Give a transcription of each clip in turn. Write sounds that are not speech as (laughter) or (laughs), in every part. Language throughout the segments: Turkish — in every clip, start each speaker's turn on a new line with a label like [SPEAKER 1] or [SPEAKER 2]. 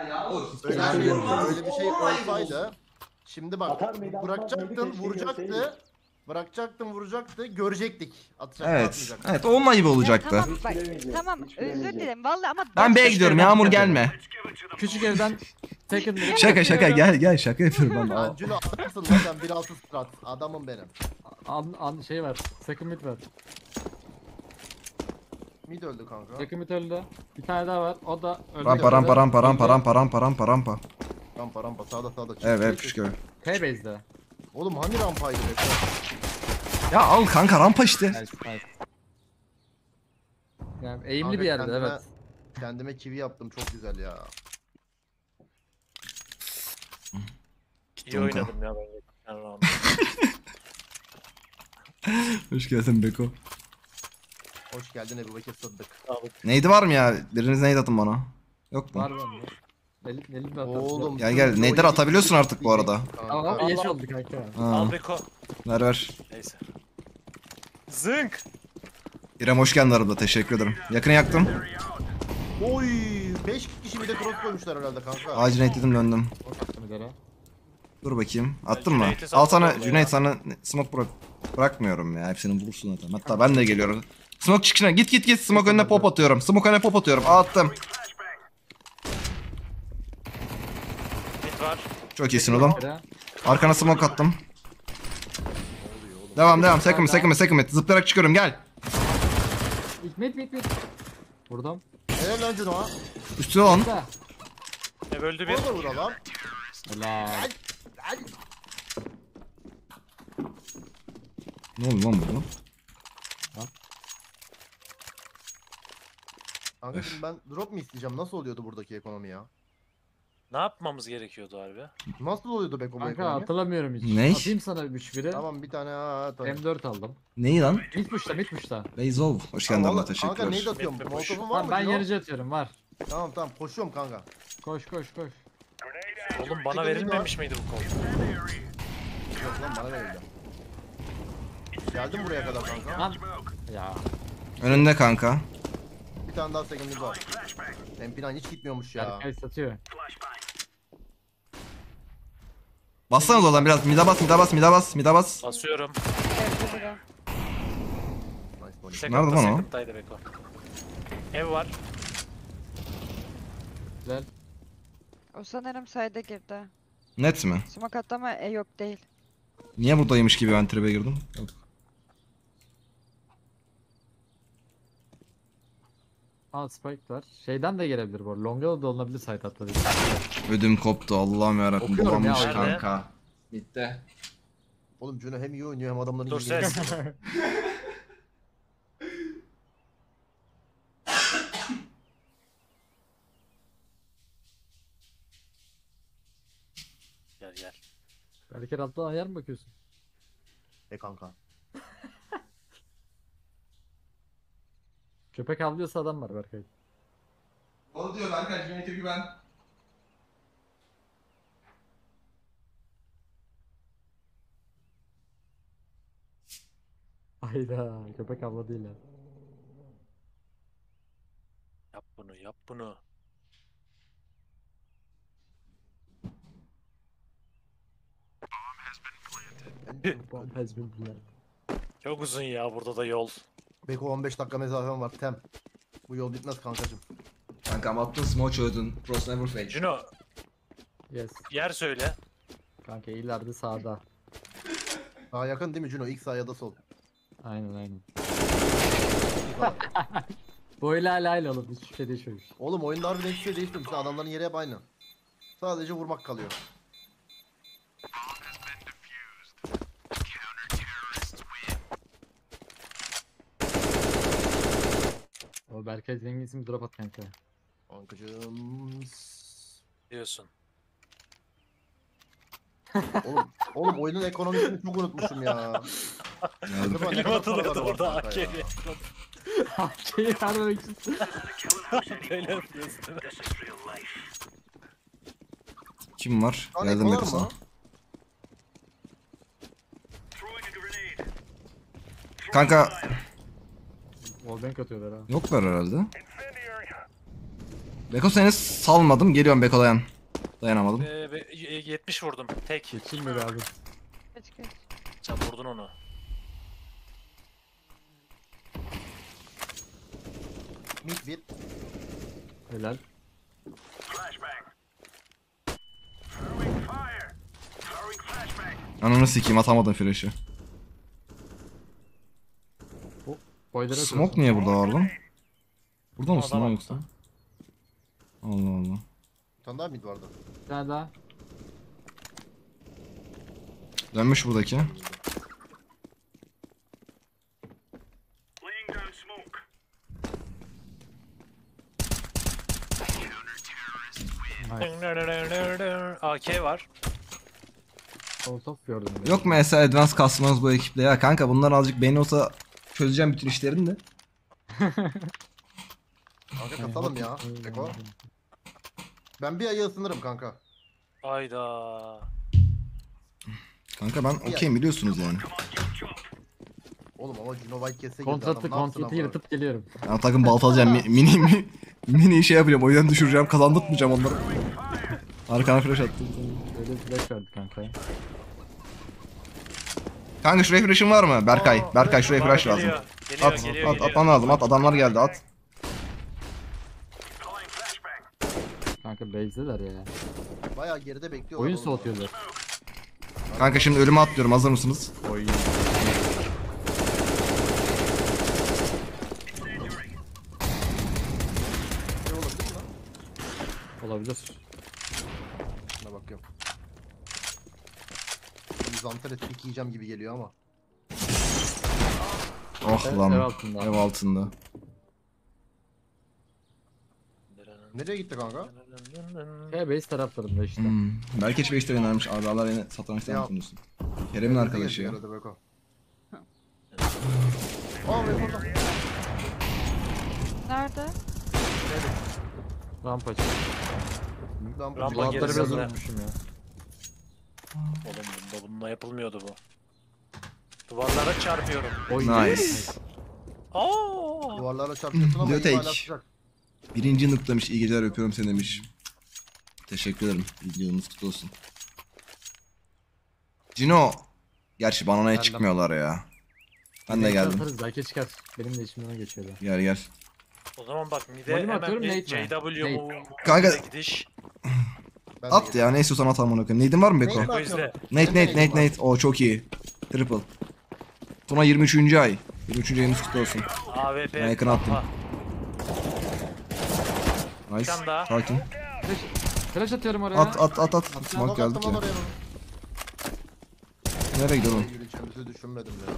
[SPEAKER 1] Öyle,
[SPEAKER 2] Yani-
[SPEAKER 1] bir, öyle bir şey olsaydı. Şimdi bak
[SPEAKER 3] Atar mıydı, atmaz
[SPEAKER 1] bırakacaktın
[SPEAKER 3] mıydı? Keşke
[SPEAKER 1] vuracaktı. Bırakacaktın vuracaktı görecektik. Atacak
[SPEAKER 2] Evet.
[SPEAKER 1] atmayacak.
[SPEAKER 2] Evet onun ayıbı olacaktı.
[SPEAKER 4] Tamam bak.
[SPEAKER 3] bilemeyeceğiz,
[SPEAKER 4] Tamam
[SPEAKER 3] hiç
[SPEAKER 4] özür
[SPEAKER 3] bilemeyeceğiz.
[SPEAKER 4] dilerim vallahi ama
[SPEAKER 2] Ben B'ye gidiyorum Yağmur gelme.
[SPEAKER 5] Küçük evden second (laughs)
[SPEAKER 2] Şaka şaka gel gel şaka yapıyorum ben.
[SPEAKER 1] Lan Cülo adamsın lan sen 1.6 strat. Adamım benim.
[SPEAKER 5] An, an şey var. Second mid var.
[SPEAKER 1] Mid öldü kanka.
[SPEAKER 5] Second mid öldü. Bir tane daha var. O da öldü.
[SPEAKER 2] Rampa rampa rampa rampa rampa rampa rampa rampa.
[SPEAKER 1] Rampa rampa sağda sağda. çık.
[SPEAKER 2] Evet evet
[SPEAKER 1] Çık,
[SPEAKER 2] küçük
[SPEAKER 1] çık.
[SPEAKER 2] ev.
[SPEAKER 5] T-base'de.
[SPEAKER 1] Oğlum hani rampaydı be?
[SPEAKER 2] Ya al kanka rampa işte.
[SPEAKER 5] Yani eğimli
[SPEAKER 1] Kanka
[SPEAKER 5] bir yerde
[SPEAKER 1] kendime-
[SPEAKER 5] evet.
[SPEAKER 1] Kendime kivi yaptım çok güzel ya.
[SPEAKER 6] İyi oynadım ya ben geçen round. (laughs)
[SPEAKER 2] Hoş geldin Beko.
[SPEAKER 1] Hoş geldin Ebu Bekir Sıddık.
[SPEAKER 2] Neydi var mı ya? Biriniz neydi atın bana? Yok mu?
[SPEAKER 5] Var mı? Nelim de atarız.
[SPEAKER 1] Oğlum.
[SPEAKER 2] Gel gel neyler atabiliyorsun artık bu arada.
[SPEAKER 5] Ama
[SPEAKER 1] Kanka.
[SPEAKER 5] geç oldu kanka.
[SPEAKER 2] Ha,
[SPEAKER 6] Al Beko.
[SPEAKER 2] ver ver.
[SPEAKER 6] Neyse. Zınk.
[SPEAKER 2] İrem hoş geldin arada teşekkür ederim. Yakını yaktım.
[SPEAKER 1] Oy 5 kişi bir de cross koymuşlar herhalde kanka.
[SPEAKER 2] Acil dedim döndüm. Dur bakayım. Attın mı?
[SPEAKER 6] Cüneyt'i
[SPEAKER 2] Al sana
[SPEAKER 6] sattım
[SPEAKER 2] Cüneyt sana smoke bırak. Bırakmıyorum ya. Hepsini bulursun zaten. Hatta ben de geliyorum. Smoke çıkışına git git git. Smoke önüne pop atıyorum. Smoke önüne pop atıyorum. Attım.
[SPEAKER 6] Mid var.
[SPEAKER 2] Çok iyisin oğlum. Arkana smoke attım. Devam devam. Second mid, second mid, second mid. Zıplayarak çıkıyorum gel.
[SPEAKER 5] İlk mid mid mid. Vurdum.
[SPEAKER 1] Helal lan Cüno.
[SPEAKER 2] Üstüne on.
[SPEAKER 5] Da.
[SPEAKER 6] Ev öldü bir.
[SPEAKER 1] Ona da vuralım.
[SPEAKER 5] Helal.
[SPEAKER 2] Ne oldu lan burada?
[SPEAKER 1] Kanka şimdi ben drop mu isteyeceğim? Nasıl oluyordu buradaki ekonomi ya?
[SPEAKER 6] Ne yapmamız gerekiyordu harbi?
[SPEAKER 1] Nasıl oluyordu Beko bu
[SPEAKER 5] Kanka
[SPEAKER 1] ekonomi?
[SPEAKER 5] hatırlamıyorum hiç.
[SPEAKER 2] Ne?
[SPEAKER 5] Atayım sana 3 biri.
[SPEAKER 1] Tamam bir tane ha tamam.
[SPEAKER 5] M4 aldım.
[SPEAKER 2] Neyi lan?
[SPEAKER 5] Mid push'ta.
[SPEAKER 2] Beyzov. Hoş geldin abla
[SPEAKER 1] Kanka neyi
[SPEAKER 2] teşekkürler.
[SPEAKER 1] atıyorum?
[SPEAKER 6] Boş.
[SPEAKER 1] Molotof'un var
[SPEAKER 5] Tamam
[SPEAKER 1] mı?
[SPEAKER 5] ben yarıcı atıyorum var.
[SPEAKER 1] Tamam tamam koşuyorum kanka.
[SPEAKER 5] Koş koş koş.
[SPEAKER 6] Oğlum bana verilmemiş miydi bu kol?
[SPEAKER 1] Yok lan bana verildi. Geldim buraya kadar kanka.
[SPEAKER 5] Lan. Ya.
[SPEAKER 2] Önünde kanka.
[SPEAKER 1] Tane daha second'imiz var. MP9 hiç gitmiyormuş ya.
[SPEAKER 5] Berkay satıyor.
[SPEAKER 2] Bassanız olan biraz. Mida bas, mida bas, mida bas, mida bas.
[SPEAKER 6] Basıyorum.
[SPEAKER 4] Evde biri.
[SPEAKER 1] Nice body.
[SPEAKER 6] Second'da
[SPEAKER 2] lan o?
[SPEAKER 6] second'daydı Beko. Ev var.
[SPEAKER 5] Güzel.
[SPEAKER 4] O sanırım sayda girdi.
[SPEAKER 2] Net mi?
[SPEAKER 4] Smoke attı ama e, yok değil.
[SPEAKER 2] Niye buradaymış gibi ben tribe girdim? Yok.
[SPEAKER 5] Aa spike var. Şeyden de gelebilir bu. arada. Longa da olabilir site atladı.
[SPEAKER 2] Ödüm koptu Allah'ım yarabbim.
[SPEAKER 5] Okuyorum ya,
[SPEAKER 2] Dolanmış kanka. Bitti.
[SPEAKER 1] Oğlum Cüno hem iyi oynuyor hem adamların
[SPEAKER 6] Dur
[SPEAKER 1] iyi
[SPEAKER 6] ses. Gel gel.
[SPEAKER 5] Berker alttan ayar mı bakıyorsun?
[SPEAKER 1] E kanka.
[SPEAKER 5] Köpek avlıyorsa adam var Berkay.
[SPEAKER 2] O diyor Berkay Cüneyt'e güven.
[SPEAKER 5] Hayda köpek avla değil ya.
[SPEAKER 6] Yap bunu yap bunu.
[SPEAKER 5] Bomb has been planted.
[SPEAKER 6] Çok uzun ya burada da yol.
[SPEAKER 1] Beko 15 dakika mesafem var. Tem. Bu yol bitmez kankacım.
[SPEAKER 2] Kankam attın smoke çözdün. Cross never fade.
[SPEAKER 6] Juno
[SPEAKER 5] Yes.
[SPEAKER 6] yer söyle.
[SPEAKER 5] Kanka ileride sağda.
[SPEAKER 1] Daha yakın değil mi Cüno? İlk sağ ya da sol.
[SPEAKER 5] Aynen aynen. Böyle aynı oğlum hiçbir şey değişmemiş.
[SPEAKER 1] Oğlum oyunda harbiden hiçbir şey değişmemiş. Adamların yeri hep aynı. Sadece vurmak kalıyor.
[SPEAKER 5] Berkay zenginsin bir drop at kanka.
[SPEAKER 1] Kankacım.
[SPEAKER 6] Diyorsun. (laughs)
[SPEAKER 1] Oğlum, oğlum oyunun ekonomisini çok unutmuşum ya. Acaba ne
[SPEAKER 6] Elim
[SPEAKER 1] kadar para
[SPEAKER 6] atılıyordu
[SPEAKER 1] var
[SPEAKER 6] orada
[SPEAKER 1] kanka ya?
[SPEAKER 6] AK'ye.
[SPEAKER 5] Vermemek için.
[SPEAKER 6] Böyle yapıyorsun.
[SPEAKER 2] Kim var?
[SPEAKER 1] Tane
[SPEAKER 2] Geldim
[SPEAKER 1] kolar
[SPEAKER 2] Beko sana.
[SPEAKER 1] mı?
[SPEAKER 2] Kanka.
[SPEAKER 5] Wallbang atıyorlar ha.
[SPEAKER 2] Yoklar herhalde. Beko seni salmadım. Geliyorum Beko dayan. Dayanamadım.
[SPEAKER 6] Ee, be- y- 70 vurdum. Tek.
[SPEAKER 5] Be abi?
[SPEAKER 4] Geç geç.
[SPEAKER 6] Sen vurdun onu.
[SPEAKER 1] Mid bir.
[SPEAKER 5] Helal.
[SPEAKER 2] Ananı sikeyim atamadım flash'ı.
[SPEAKER 5] Boylara
[SPEAKER 2] Smoke niye burada var lan? Burada mısın
[SPEAKER 6] Adam
[SPEAKER 2] lan yoksa? Allah Allah.
[SPEAKER 1] Bir tane daha mid vardı.
[SPEAKER 5] Bir tane daha.
[SPEAKER 2] Dönmüş buradaki.
[SPEAKER 6] AK var.
[SPEAKER 5] Gördüm.
[SPEAKER 2] Yok mu mesela advance kasmanız bu ekiple ya kanka bunlar azıcık beni olsa çözeceğim bütün işlerini de.
[SPEAKER 1] Kanka kasalım ya. Beko. Ben bir ayı ısınırım kanka.
[SPEAKER 6] Ayda.
[SPEAKER 2] Kanka ben okeyim biliyorsunuz yani.
[SPEAKER 1] Oğlum ama Juno White kesse girdi
[SPEAKER 5] Kontratı
[SPEAKER 1] adam. Ne yapsın
[SPEAKER 5] kontratı
[SPEAKER 1] ama?
[SPEAKER 5] yırtıp geliyorum.
[SPEAKER 2] Ben takım baltalayacağım mi- mini mi, mini şey yapacağım o yüzden düşüreceğim kazandırtmayacağım onları. Arkana flash attım.
[SPEAKER 5] Öyle bir flash verdi kanka.
[SPEAKER 2] Kanka şuraya flash'ın var mı? Berkay.
[SPEAKER 1] Aa,
[SPEAKER 2] Berkay şuraya flash lazım.
[SPEAKER 6] geliyor. Geliyor,
[SPEAKER 2] At,
[SPEAKER 6] geliyor,
[SPEAKER 2] at,
[SPEAKER 6] geliyor.
[SPEAKER 2] atman lazım at adamlar geldi at.
[SPEAKER 5] Kanka base'deler ya.
[SPEAKER 1] Bayağı geride bekliyorlar.
[SPEAKER 5] Oyun soğutuyorlar.
[SPEAKER 2] Kanka şimdi ölüme atlıyorum hazır mısınız?
[SPEAKER 5] Oyun.
[SPEAKER 1] Şey olabilir mi lan?
[SPEAKER 5] Olabilir.
[SPEAKER 1] Şuna bakıyorum. Zantaret pick yiyeceğim gibi geliyor ama.
[SPEAKER 2] Oh
[SPEAKER 5] Ev
[SPEAKER 2] lan.
[SPEAKER 5] altında.
[SPEAKER 2] Ev altında.
[SPEAKER 1] Nereye gitti kanka?
[SPEAKER 5] Şey base taraflarında işte.
[SPEAKER 2] Hmm. Belki hiç 5 önermiş. Adalar yine satrançtan
[SPEAKER 1] Ya.
[SPEAKER 2] mı tanıyorsun? Kerem'in arkadaşı ya.
[SPEAKER 1] Arada Beko. Aa Beko'da.
[SPEAKER 4] Nerede?
[SPEAKER 5] Rampa çık.
[SPEAKER 1] Lan bu
[SPEAKER 6] Rampa
[SPEAKER 5] Duvarları biraz
[SPEAKER 6] gerisinde.
[SPEAKER 5] unutmuşum ya.
[SPEAKER 6] Oğlum bunda bununla yapılmıyordu bu. Duvarlara çarpıyorum.
[SPEAKER 5] Oy.
[SPEAKER 2] Nice.
[SPEAKER 6] Aa!
[SPEAKER 1] Duvarlara çarpıyorsun ama
[SPEAKER 2] Diyor
[SPEAKER 1] iyi
[SPEAKER 2] tek.
[SPEAKER 1] hala sıcak.
[SPEAKER 2] Birinci nık demiş. İyi geceler öpüyorum seni demiş. Teşekkür ederim. Videonuz kutlu olsun. Cino. Gerçi bana ne
[SPEAKER 1] Benden.
[SPEAKER 2] çıkmıyorlar ya. Ben de
[SPEAKER 5] Nate
[SPEAKER 2] geldim.
[SPEAKER 5] Atarız belki çıkar. Benim de geçiyor ya.
[SPEAKER 2] Gel gel.
[SPEAKER 6] O zaman bak mide
[SPEAKER 5] Volüm
[SPEAKER 6] hemen
[SPEAKER 5] atıyorum,
[SPEAKER 6] bir
[SPEAKER 5] Nate mi?
[SPEAKER 6] JW mu?
[SPEAKER 2] Kanka-
[SPEAKER 6] mide gidiş.
[SPEAKER 2] At ya ne istiyorsan at amına koyayım. Nade'in var mı Beko?
[SPEAKER 1] Nate?
[SPEAKER 2] Nate
[SPEAKER 1] de
[SPEAKER 2] Nate Nate. Nate. O çok iyi. Triple. Tuna 23. ay. 23. ayınız kutlu olsun.
[SPEAKER 6] AWP.
[SPEAKER 2] Ben yakın attım. Nice.
[SPEAKER 6] tane daha.
[SPEAKER 2] Sakin.
[SPEAKER 5] Flash, flash atıyorum oraya.
[SPEAKER 2] At at at at. Smoke
[SPEAKER 1] Smoke
[SPEAKER 2] geldi
[SPEAKER 1] attım
[SPEAKER 2] ki.
[SPEAKER 1] lan oraya.
[SPEAKER 2] Nereye gidiyor oğlum?
[SPEAKER 1] Düşünmedim ya.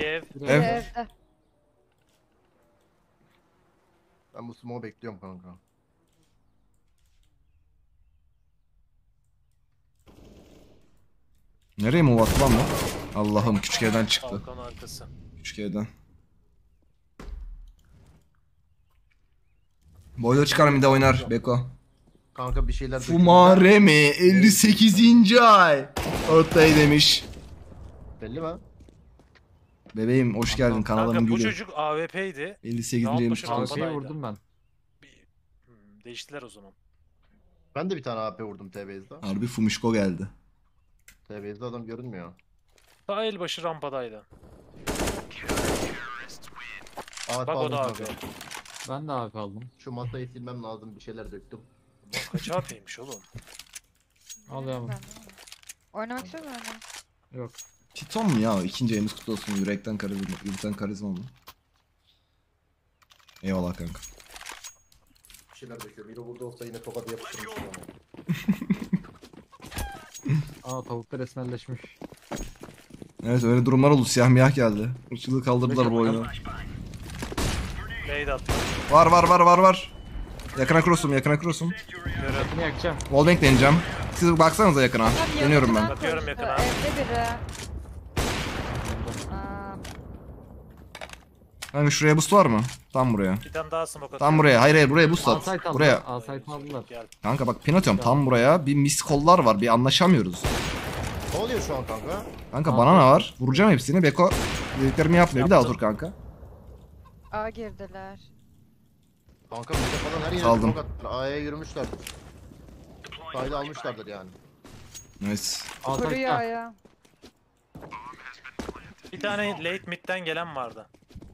[SPEAKER 6] Ev.
[SPEAKER 4] Evde.
[SPEAKER 1] Ben bu smoke'u bekliyorum kanka.
[SPEAKER 2] Nereye mi lan bu? Allah'ım küçük evden çıktı.
[SPEAKER 6] Balkon arkası.
[SPEAKER 2] Küçük evden. Boyla çıkar bir de oynar Beko.
[SPEAKER 1] Kanka bir şeyler.
[SPEAKER 2] Fumare mi? 58. ay. Ortay demiş.
[SPEAKER 1] Belli mi?
[SPEAKER 2] Bebeğim hoş geldin
[SPEAKER 6] Kanka
[SPEAKER 2] kanalımın
[SPEAKER 6] bu
[SPEAKER 2] gülü.
[SPEAKER 6] çocuk AWP'ydi.
[SPEAKER 2] 58.
[SPEAKER 6] Rahat
[SPEAKER 2] aymış.
[SPEAKER 6] başı
[SPEAKER 2] kutlu olsun.
[SPEAKER 5] Kalkayı
[SPEAKER 6] Rampa'daydı.
[SPEAKER 5] vurdum ben.
[SPEAKER 6] Bir- Hmm, Değiştiler o zaman.
[SPEAKER 1] Ben de bir tane AP vurdum TB'de.
[SPEAKER 2] Harbi Fumuşko geldi.
[SPEAKER 1] TB'de adam görünmüyor.
[SPEAKER 6] Daha el başı rampadaydı.
[SPEAKER 1] AP
[SPEAKER 6] Bak o
[SPEAKER 1] aldım
[SPEAKER 6] da
[SPEAKER 1] kanka.
[SPEAKER 6] abi.
[SPEAKER 5] Ben de AWP aldım.
[SPEAKER 1] Şu masayı silmem lazım bir şeyler döktüm.
[SPEAKER 6] Bak kaç AP'ymiş oğlum.
[SPEAKER 5] Al ya.
[SPEAKER 4] Ben de. Oynamak istiyor musun?
[SPEAKER 5] Yok.
[SPEAKER 2] Piton mu ya? İkinci ayımız kutlu olsun. Yürekten karizma. Yürekten karizma mı? Eyvallah kanka.
[SPEAKER 1] Bir şeyler döküyorum. Biri burada olsa yine tokadı yapıştırmıştım ama. (laughs)
[SPEAKER 5] Aa tavuklar esmerleşmiş.
[SPEAKER 2] Evet öyle durumlar oldu. Siyah miyah geldi. Irkçılığı kaldırdılar bu oyunu.
[SPEAKER 6] Nade attım.
[SPEAKER 2] Var var var var var. Yakına cross'um yakına cross'um.
[SPEAKER 5] Yakını yakacağım.
[SPEAKER 2] Wallbang deneyeceğim. Siz baksanıza yakına. Deniyorum ben.
[SPEAKER 6] Bakıyorum yakına.
[SPEAKER 4] Evde biri. Aa,
[SPEAKER 2] Kanka şuraya boost var mı? Tam buraya.
[SPEAKER 6] Bir tane daha smoke.
[SPEAKER 2] Tam buraya. Hayır hayır buraya boost at.
[SPEAKER 5] Alsayt aldılar.
[SPEAKER 2] Buraya.
[SPEAKER 5] Alsayt aldılar.
[SPEAKER 6] Gel.
[SPEAKER 2] Kanka bak pin atıyorum tam buraya. Bir mis kollar var. Bir anlaşamıyoruz.
[SPEAKER 1] Ne oluyor şu an kanka?
[SPEAKER 2] Kanka bana ne var? Vuracağım hepsini. Beko dediklerimi yapmıyor. Bir daha otur kanka.
[SPEAKER 4] A girdiler.
[SPEAKER 1] Kanka bize falan her yere
[SPEAKER 2] Saldım.
[SPEAKER 1] smoke attılar. A'ya yürümüşler. Sayda almışlardır yani.
[SPEAKER 2] Nice.
[SPEAKER 4] Kuruyor
[SPEAKER 5] Altakta.
[SPEAKER 4] ayağı.
[SPEAKER 6] Bir tane late mid'den gelen vardı.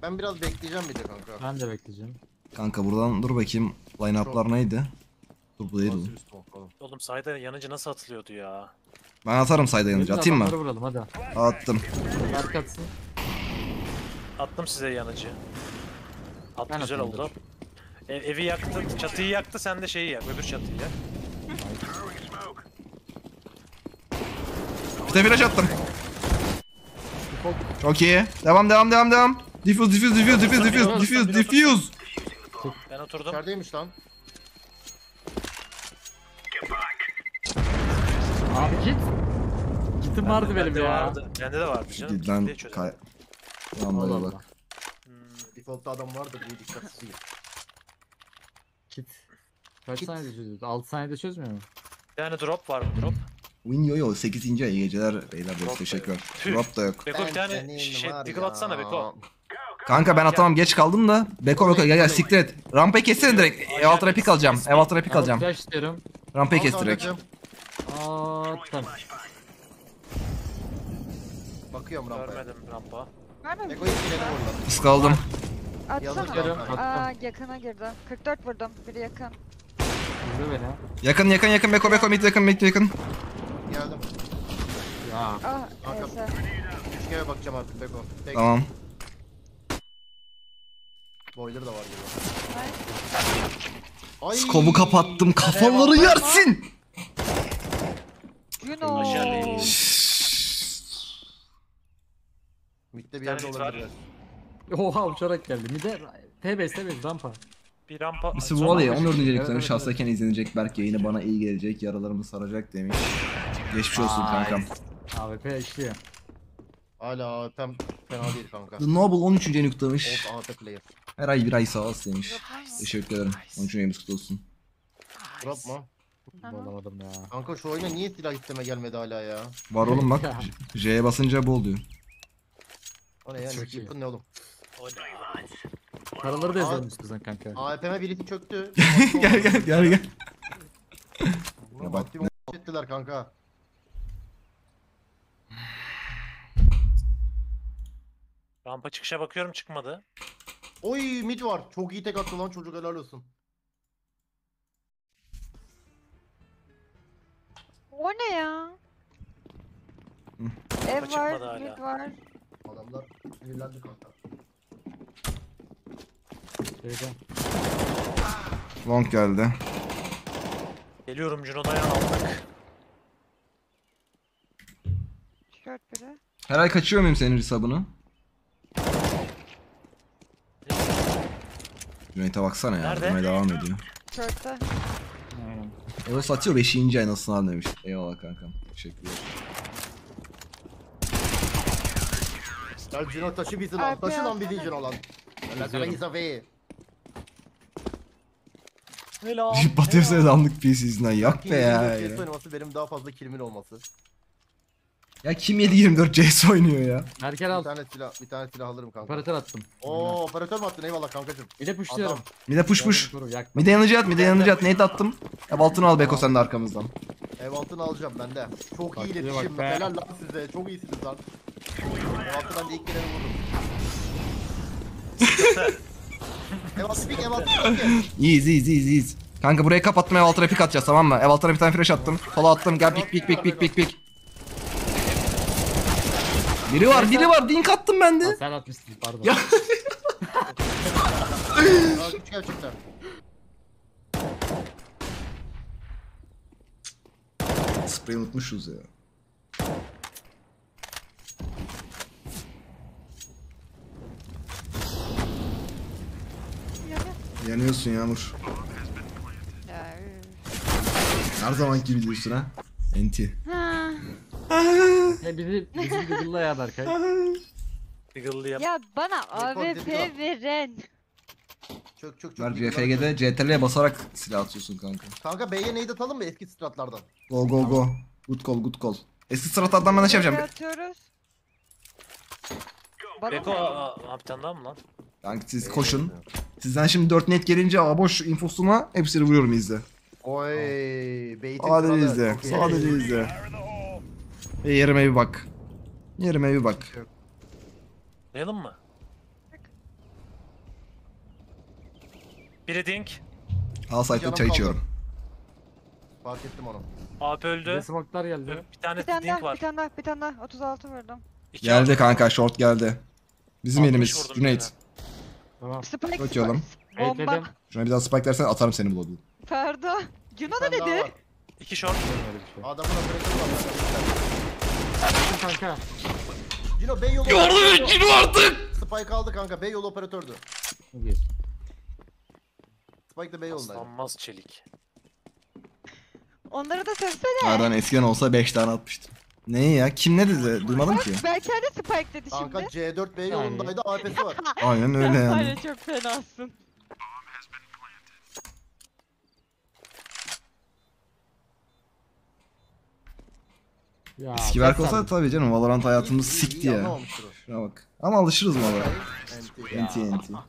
[SPEAKER 1] Ben biraz bekleyeceğim bir de kanka.
[SPEAKER 5] Ben de bekleyeceğim.
[SPEAKER 2] Kanka buradan dur bakayım. Line-up'lar neydi? Dur bu değil
[SPEAKER 1] Nasıl smoke oğlum?
[SPEAKER 6] Sayda yanıcı nasıl atılıyordu ya?
[SPEAKER 2] Ben atarım sayda yanıcı. Atayım mı?
[SPEAKER 5] Adamları vuralım hadi.
[SPEAKER 2] Attım.
[SPEAKER 5] Berk atsın.
[SPEAKER 6] Attım size yanıcı. At
[SPEAKER 5] Ben
[SPEAKER 6] güzel
[SPEAKER 5] atayım,
[SPEAKER 6] oldu. E, evi yaktı, çatıyı yaktı sen de şeyi yak, öbür çatıyı yak.
[SPEAKER 2] Bir de flash attım. Çok iyi. Devam devam devam devam. Diffuse diffuse diffuse diffuse diffuse diffuse diffuse.
[SPEAKER 6] Ben oturdum.
[SPEAKER 1] İçerideymiş lan.
[SPEAKER 5] Abi git. Kitim vardı benim ya.
[SPEAKER 6] Vardı. Bende de vardı canım. Diye çözdüm.
[SPEAKER 2] kay... Lan
[SPEAKER 5] Allah.
[SPEAKER 2] bak.
[SPEAKER 6] Hmm,
[SPEAKER 1] Default'ta adam vardır diye dikkatsiz değil.
[SPEAKER 5] Kit. Kaç
[SPEAKER 1] Kit.
[SPEAKER 5] saniyede çözüyordu? 6 saniyede çözmüyor mu?
[SPEAKER 6] Bir tane drop var mı drop?
[SPEAKER 2] Win yo yo 8. ay iyi geceler beyler teşekkürler. Drop da yok.
[SPEAKER 6] Beko bir tane şey,
[SPEAKER 1] ya.
[SPEAKER 6] atsana Beko.
[SPEAKER 2] Kanka ben atamam geç kaldım da. Beko Beko gel gel siktir et. Rampayı kessene direkt. Ev altına pik alacağım. Ev altına pik
[SPEAKER 5] Al,
[SPEAKER 2] alacağım.
[SPEAKER 5] Flash.
[SPEAKER 2] Rampayı kes direkt.
[SPEAKER 5] Attım.
[SPEAKER 1] Bakıyorum rampaya.
[SPEAKER 6] Görmedim rampa.
[SPEAKER 4] Var mı?
[SPEAKER 1] Eko ilk gireni vurdu.
[SPEAKER 2] Iskaldım.
[SPEAKER 4] Atsana. Aa yakına girdi. 44 vurdum. Biri yakın.
[SPEAKER 5] Beni.
[SPEAKER 2] Yakın yakın yakın Beko Beko mid yakın mid yakın.
[SPEAKER 1] Geldim.
[SPEAKER 5] Ya.
[SPEAKER 4] Ah
[SPEAKER 1] Kanka.
[SPEAKER 4] ES.
[SPEAKER 1] Üç kere bakacağım artık Beko. Tek
[SPEAKER 2] Tamam.
[SPEAKER 1] Boiler da var gibi. Ay.
[SPEAKER 2] Skobu kapattım kafaları yersin.
[SPEAKER 4] Juno.
[SPEAKER 6] Aşağı
[SPEAKER 1] Mid'de bir yerde
[SPEAKER 6] var.
[SPEAKER 1] olabilir.
[SPEAKER 5] Oha uçarak geldi. Bir de TBS TBS rampa.
[SPEAKER 6] Bir rampa.
[SPEAKER 2] Mr.
[SPEAKER 6] Sonra-
[SPEAKER 2] Wally 14.
[SPEAKER 5] Evet,
[SPEAKER 2] yüklemiş.
[SPEAKER 5] evet,
[SPEAKER 2] Şahsayken izlenecek Berk yayını bana iyi gelecek. Yaralarımı saracak demiş. Geçmiş olsun kankam.
[SPEAKER 5] AWP işliyor.
[SPEAKER 1] Hala tam fena değil kanka.
[SPEAKER 2] The Noble 13. yayını yüklemiş.
[SPEAKER 1] Old AP player.
[SPEAKER 2] Her ay bir ay sağ ol demiş. Teşekkür ederim. 13. yayımız kutlu olsun.
[SPEAKER 1] Drop mu?
[SPEAKER 4] Aha.
[SPEAKER 5] Bulamadım ya.
[SPEAKER 1] Kanka şu oyuna niye silah isteme gelmedi hala ya?
[SPEAKER 2] Var oğlum bak. J'ye basınca bu oluyor.
[SPEAKER 1] O ne ya?
[SPEAKER 5] Çok iyi.
[SPEAKER 1] Weapon ne oğlum?
[SPEAKER 5] Paraları da yazalım üstünden kanka.
[SPEAKER 1] AP'me birisi çöktü. (laughs)
[SPEAKER 2] gel gel gel gel. Ya bak
[SPEAKER 1] aktif ettiler kanka.
[SPEAKER 6] Rampa çıkışa bakıyorum çıkmadı.
[SPEAKER 1] Oy mid var. Çok iyi tek attı lan çocuk helal olsun.
[SPEAKER 4] O ne ya? Ev
[SPEAKER 6] çıkmadı
[SPEAKER 4] var,
[SPEAKER 6] hala.
[SPEAKER 4] mid var.
[SPEAKER 1] Adamlar sinirlendi kanka.
[SPEAKER 5] Şeyden.
[SPEAKER 2] Long geldi.
[SPEAKER 6] Geliyorum Juno'dan aldık.
[SPEAKER 4] Short biri.
[SPEAKER 2] Her ay kaçıyor muyum senin hesabını? Cüneyt'e baksana ya.
[SPEAKER 6] Nerede?
[SPEAKER 2] Durmaya devam ediyor.
[SPEAKER 4] Short'ta.
[SPEAKER 5] Aynen.
[SPEAKER 2] Evet satıyor 5. ay nasılsın abi demiş. Eyvallah kankam. Teşekkürler.
[SPEAKER 1] Gel Cino taşı bizi lan. Taşı lan bizi. Cino lan. Allah sana izafeyi.
[SPEAKER 6] Ne lan? (laughs)
[SPEAKER 2] Batıyorsa adamlık PC yüzünden yak be ya.
[SPEAKER 1] Oynaması benim daha fazla kilimin olması.
[SPEAKER 2] Ya kim 7-24 CS oynuyor ya?
[SPEAKER 5] Merkel
[SPEAKER 1] Bir
[SPEAKER 5] al.
[SPEAKER 1] tane silah, bir tane silah alırım kanka.
[SPEAKER 5] Operatör attım.
[SPEAKER 1] Oo operatör mü attın eyvallah kankacım.
[SPEAKER 5] Bir de pushluyorum.
[SPEAKER 1] Adam.
[SPEAKER 2] Bir de push push.
[SPEAKER 5] Koru, yaktım.
[SPEAKER 2] Bir de yanıcı at, bir de yanıcı at. Nate attım. Ya altını al Beko sen de arkamızdan.
[SPEAKER 1] Ev altını alacağım ben de. Çok iyi
[SPEAKER 5] bir
[SPEAKER 1] iletişim.
[SPEAKER 5] bak be.
[SPEAKER 1] Helal lan size. Çok iyisiniz lan. Ev altı ben de ilk gireni vurdum. ev altı pik ev altı pik.
[SPEAKER 2] İyiyiz iyiyiz iyiyiz iyiyiz. Kanka burayı kapatma ev altına pik atacağız tamam mı? Ev altına bir tane flash attım. Sola attım. Gel pik pik pik pik pik pik. Biri var biri var. Dink attım ben
[SPEAKER 5] Ha,
[SPEAKER 2] de.
[SPEAKER 5] sen atmışsın pardon.
[SPEAKER 2] Ya.
[SPEAKER 1] Daha küçük ev çıktı.
[SPEAKER 2] Sprey unutmuşuz ya.
[SPEAKER 4] Yani.
[SPEAKER 2] Yanıyorsun Yağmur. Her zamanki gibi diyorsun ha. Enti.
[SPEAKER 4] Ha.
[SPEAKER 5] E bizi, bizi bir Google'la ya Berkay. (laughs)
[SPEAKER 6] Diggle'layam.
[SPEAKER 4] Ya bana
[SPEAKER 1] Rekor
[SPEAKER 4] AWP
[SPEAKER 1] dedi
[SPEAKER 4] veren.
[SPEAKER 1] Çök çök çök.
[SPEAKER 2] Ver
[SPEAKER 1] Bilgiler
[SPEAKER 2] CFG'de CTRL'ye basarak silah atıyorsun kanka.
[SPEAKER 1] çök. Kanka B'ye neydi atalım mı eski stratlardan?
[SPEAKER 2] Go go go. Good call good call. Eski sıralardan ben de şey yapacağım.
[SPEAKER 4] Atıyoruz. Bana
[SPEAKER 6] Beko
[SPEAKER 4] mı?
[SPEAKER 6] mı lan?
[SPEAKER 2] Kanka siz koşun. Sizden şimdi 4 net gelince A boş infosuna hepsini vuruyorum izle.
[SPEAKER 1] Oy. Beytin
[SPEAKER 2] Sadece
[SPEAKER 1] kralı.
[SPEAKER 2] izle.
[SPEAKER 1] Çok iyi.
[SPEAKER 2] Sadece izle. E yerime bir bak. Yerime bir bak.
[SPEAKER 6] Dayalım mı? Biri dink.
[SPEAKER 2] Al
[SPEAKER 1] Canım
[SPEAKER 2] çay
[SPEAKER 1] kaldı.
[SPEAKER 2] içiyorum.
[SPEAKER 1] Fark ettim onu.
[SPEAKER 6] AP
[SPEAKER 5] Bir
[SPEAKER 6] öldü.
[SPEAKER 5] smoke'lar geldi.
[SPEAKER 6] Bir tane
[SPEAKER 4] Bir tane
[SPEAKER 6] dink
[SPEAKER 4] daha, bir
[SPEAKER 6] var.
[SPEAKER 4] tane daha, bir tane daha. 36 vurdum.
[SPEAKER 6] İki
[SPEAKER 2] Geldi kanka short geldi. Bizim
[SPEAKER 6] 60
[SPEAKER 2] elimiz.
[SPEAKER 6] vurdum
[SPEAKER 2] Cüneyt.
[SPEAKER 5] Tamam.
[SPEAKER 4] Spike,
[SPEAKER 2] oğlum.
[SPEAKER 4] Bomba.
[SPEAKER 5] Bekledim.
[SPEAKER 2] Şuna bir daha spike dersen atarım seni bu lobby'ye.
[SPEAKER 4] Ferdo. Cuna
[SPEAKER 1] Bir
[SPEAKER 4] da
[SPEAKER 1] tane daha
[SPEAKER 4] dedi.
[SPEAKER 6] İki short.
[SPEAKER 5] Öyle bir şey.
[SPEAKER 1] Adamın operatörü var.
[SPEAKER 5] Bakın kanka.
[SPEAKER 1] Cino Bey yolu.
[SPEAKER 2] Et Cino artık.
[SPEAKER 1] Spike aldı kanka. Bey yolu operatördü.
[SPEAKER 5] Ne?
[SPEAKER 1] Spike de Bey yolundaydı.
[SPEAKER 6] Aslanmaz çelik.
[SPEAKER 4] Onları da sövsene.
[SPEAKER 2] Nereden eskiden olsa 5 tane atmıştım. Neyi ya? Kim ne dedi? Duymadım ki.
[SPEAKER 4] Belki de Spike dedi
[SPEAKER 1] Kanka
[SPEAKER 4] şimdi.
[SPEAKER 1] C4 Bey yolundaydı. AP'si var. (laughs)
[SPEAKER 2] Aynen öyle yani.
[SPEAKER 4] Aynen çok fenasın.
[SPEAKER 5] Ya,
[SPEAKER 2] Eski Berk olsa tabii canım Valorant hayatımız sikti ya. Şuna bak. Ama alışırız Valorant?
[SPEAKER 1] Enti.
[SPEAKER 2] Enti. (laughs)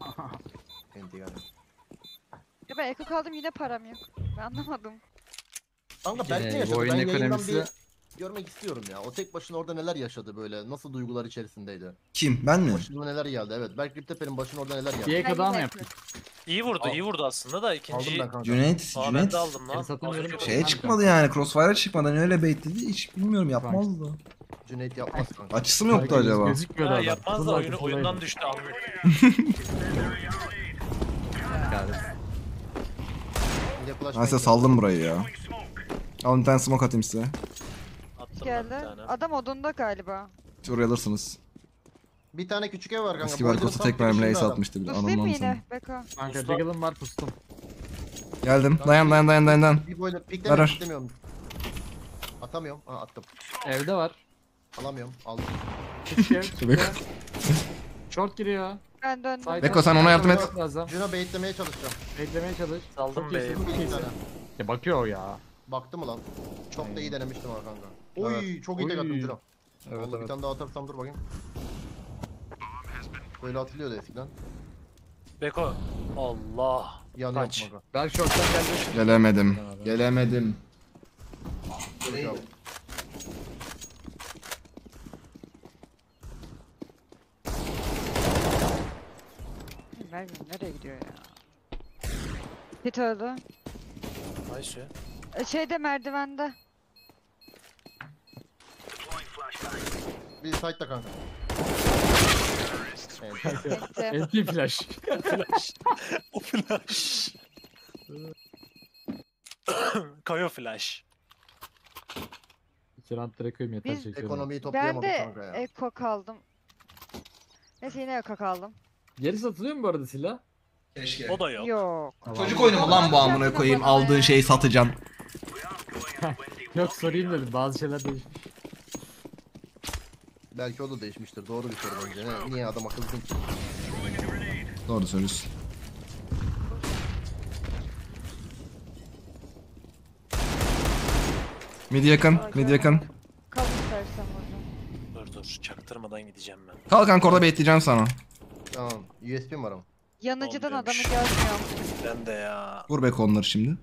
[SPEAKER 4] Ya ben eko kaldım yine param yok. Ben anlamadım.
[SPEAKER 1] Kanka Berk
[SPEAKER 2] Ee,
[SPEAKER 1] ne
[SPEAKER 2] bu
[SPEAKER 1] yaşadı? Ben yayından
[SPEAKER 2] ekonomisi-
[SPEAKER 1] bir görmek istiyorum ya. O tek başına orada neler yaşadı böyle? Nasıl duygular içerisindeydi?
[SPEAKER 2] Kim? Ben mi?
[SPEAKER 1] Başına neler geldi? Evet. Berk Ripteper'in başına orada neler geldi?
[SPEAKER 4] Ben
[SPEAKER 5] kadar mı yaptık?
[SPEAKER 6] İyi vurdu,
[SPEAKER 1] Al.
[SPEAKER 6] iyi vurdu aslında da
[SPEAKER 1] Aldım
[SPEAKER 6] ikinci.
[SPEAKER 1] ben kanka.
[SPEAKER 2] Cüneyt,
[SPEAKER 6] Aa ben
[SPEAKER 2] Cüneyt.
[SPEAKER 6] de aldım lan.
[SPEAKER 2] Şeye
[SPEAKER 6] vurdum.
[SPEAKER 2] çıkmadı yani. Crossfire'a çıkmadı. Hani öyle baitledi. Hiç bilmiyorum yapmazdı.
[SPEAKER 1] Cüneyt yapmaz kanka.
[SPEAKER 2] Açısı mı yoktu acaba?
[SPEAKER 5] Gözükmüyordu
[SPEAKER 6] Ha,
[SPEAKER 5] adam.
[SPEAKER 6] yapmaz da
[SPEAKER 5] Kızıl
[SPEAKER 6] oyunu,
[SPEAKER 5] arkasındaydı.
[SPEAKER 6] oyundan düştü.
[SPEAKER 1] Bir de flash
[SPEAKER 2] size
[SPEAKER 1] bank
[SPEAKER 2] saldım burayı ya. Alın bir tane smoke atayım size.
[SPEAKER 6] Attım ben bir
[SPEAKER 4] Geldi.
[SPEAKER 6] tane.
[SPEAKER 4] Adam odunda galiba.
[SPEAKER 2] Şuraya alırsınız.
[SPEAKER 1] Bir tane küçük ev var kanka.
[SPEAKER 2] Eski olsa
[SPEAKER 1] tam
[SPEAKER 2] tek mermiyle
[SPEAKER 1] girişinde
[SPEAKER 2] ace
[SPEAKER 1] adam.
[SPEAKER 2] atmıştı bir
[SPEAKER 4] mı yine? Beko.
[SPEAKER 5] Kanka
[SPEAKER 6] Usta.
[SPEAKER 5] Var pustum.
[SPEAKER 2] Geldim. Dayan dayan dayan dayan dayan.
[SPEAKER 1] Bir boyda
[SPEAKER 2] Ver,
[SPEAKER 1] piklemiyorum, piklemiyorum. Atamıyorum. Ha attım.
[SPEAKER 5] Evde var.
[SPEAKER 1] Alamıyorum. Aldım.
[SPEAKER 5] Çıkıyor.
[SPEAKER 2] Beko.
[SPEAKER 5] Short giriyor.
[SPEAKER 4] Ben döndüm.
[SPEAKER 5] Side
[SPEAKER 2] Beko, sen ona yardım et.
[SPEAKER 5] Lazım.
[SPEAKER 1] Juno baitlemeye çalışacağım.
[SPEAKER 5] Beklemeye çalış.
[SPEAKER 6] Saldım
[SPEAKER 5] Çok iyisin, çok
[SPEAKER 1] Bir
[SPEAKER 5] iyisin.
[SPEAKER 1] tane.
[SPEAKER 5] Ya bakıyor o ya.
[SPEAKER 1] Baktı mı lan? Çok da iyi denemiştim ha kanka. Oy çok iyi tek
[SPEAKER 5] Oy.
[SPEAKER 1] attım Juno.
[SPEAKER 2] Evet,
[SPEAKER 1] Vallahi bir tane daha atarsam dur bakayım. Böyle atılıyordu eskiden.
[SPEAKER 6] Beko. Allah.
[SPEAKER 1] Yanıyor
[SPEAKER 6] Kaç.
[SPEAKER 1] kanka.
[SPEAKER 5] Ben short'tan geldim.
[SPEAKER 2] Gelemedim. Gelemedim.
[SPEAKER 1] Bravo.
[SPEAKER 4] Mervin nereye gidiyor ya? Hit öldü.
[SPEAKER 6] Nice.
[SPEAKER 4] E, Şeyde merdivende.
[SPEAKER 1] Bir site'da kanka.
[SPEAKER 5] NT flash.
[SPEAKER 6] Flash. (laughs) o flash. Kayo flash.
[SPEAKER 5] İki round direkt koyayım yeter
[SPEAKER 4] Biz
[SPEAKER 5] çekiyorum.
[SPEAKER 1] Ekonomiyi
[SPEAKER 4] Ben
[SPEAKER 1] toplayamadık
[SPEAKER 4] de
[SPEAKER 1] kanka ya.
[SPEAKER 4] eko kaldım. Neyse yine eko kaldım.
[SPEAKER 5] Geri satılıyor mu bu arada silah?
[SPEAKER 2] Keşke.
[SPEAKER 6] O da yok.
[SPEAKER 4] Yok.
[SPEAKER 2] Çocuk oyunu mu lan bu amına koyayım? Aldığın şeyi satacaksın. (laughs)
[SPEAKER 5] Yok sorayım dedim bazı şeyler değişmiş.
[SPEAKER 1] Belki o da değişmiştir. Doğru bir soru bence. Ne? Niye adam akıllı değil ki?
[SPEAKER 2] Doğru söylüyorsun. Mid yakın, mid yakın.
[SPEAKER 4] Kalın istersen orada.
[SPEAKER 6] Dur dur çaktırmadan gideceğim ben.
[SPEAKER 2] Kal kanka orada bekleyeceğim sana.
[SPEAKER 1] Tamam. USB'm var ama.
[SPEAKER 4] Yanıcıdan adamı görmüyorum.
[SPEAKER 6] Ben de ya.
[SPEAKER 2] Vur be onları şimdi.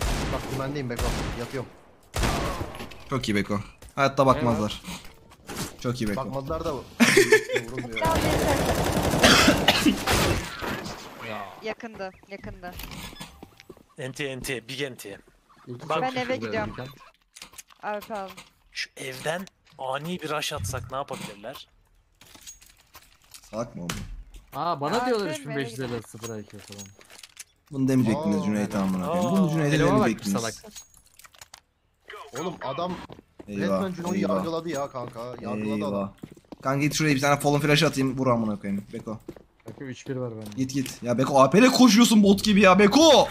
[SPEAKER 1] Bak dümendeyim Beko. Yatıyorum.
[SPEAKER 2] Çok iyi Beko. Hayatta bakmazlar. Çok iyi Beko.
[SPEAKER 1] Bakmadılar da vurulmuyor.
[SPEAKER 4] Yakındı, yakındı.
[SPEAKER 6] NT NT big NT. Bak-
[SPEAKER 4] Ben eve gidiyorum. AWP aldım.
[SPEAKER 6] Şu evden ani bir rush atsak ne yapabilirler?
[SPEAKER 2] Salak mı oldu?
[SPEAKER 5] Aa bana
[SPEAKER 4] Aa,
[SPEAKER 5] diyorlar
[SPEAKER 4] ben
[SPEAKER 5] 3500
[SPEAKER 4] eve
[SPEAKER 5] lira 0 IQ falan.
[SPEAKER 2] Bunu demeyecektiniz
[SPEAKER 1] Aa.
[SPEAKER 2] Cüneyt'e amına koyayım. Bunu Cüneyt'e demeyecektiniz.
[SPEAKER 5] salak.
[SPEAKER 1] Oğlum adam
[SPEAKER 2] Eyvah,
[SPEAKER 1] resmen
[SPEAKER 2] eyvah,
[SPEAKER 1] yargıladı ya kanka. Yargıladı
[SPEAKER 2] eyvah.
[SPEAKER 1] adam.
[SPEAKER 2] Kanka git şuraya bir tane fallen flash atayım. Vur amına koyayım. Beko.
[SPEAKER 5] Bakın 3-1 var bende.
[SPEAKER 2] Git git. Ya Beko AP'le koşuyorsun bot gibi ya Beko.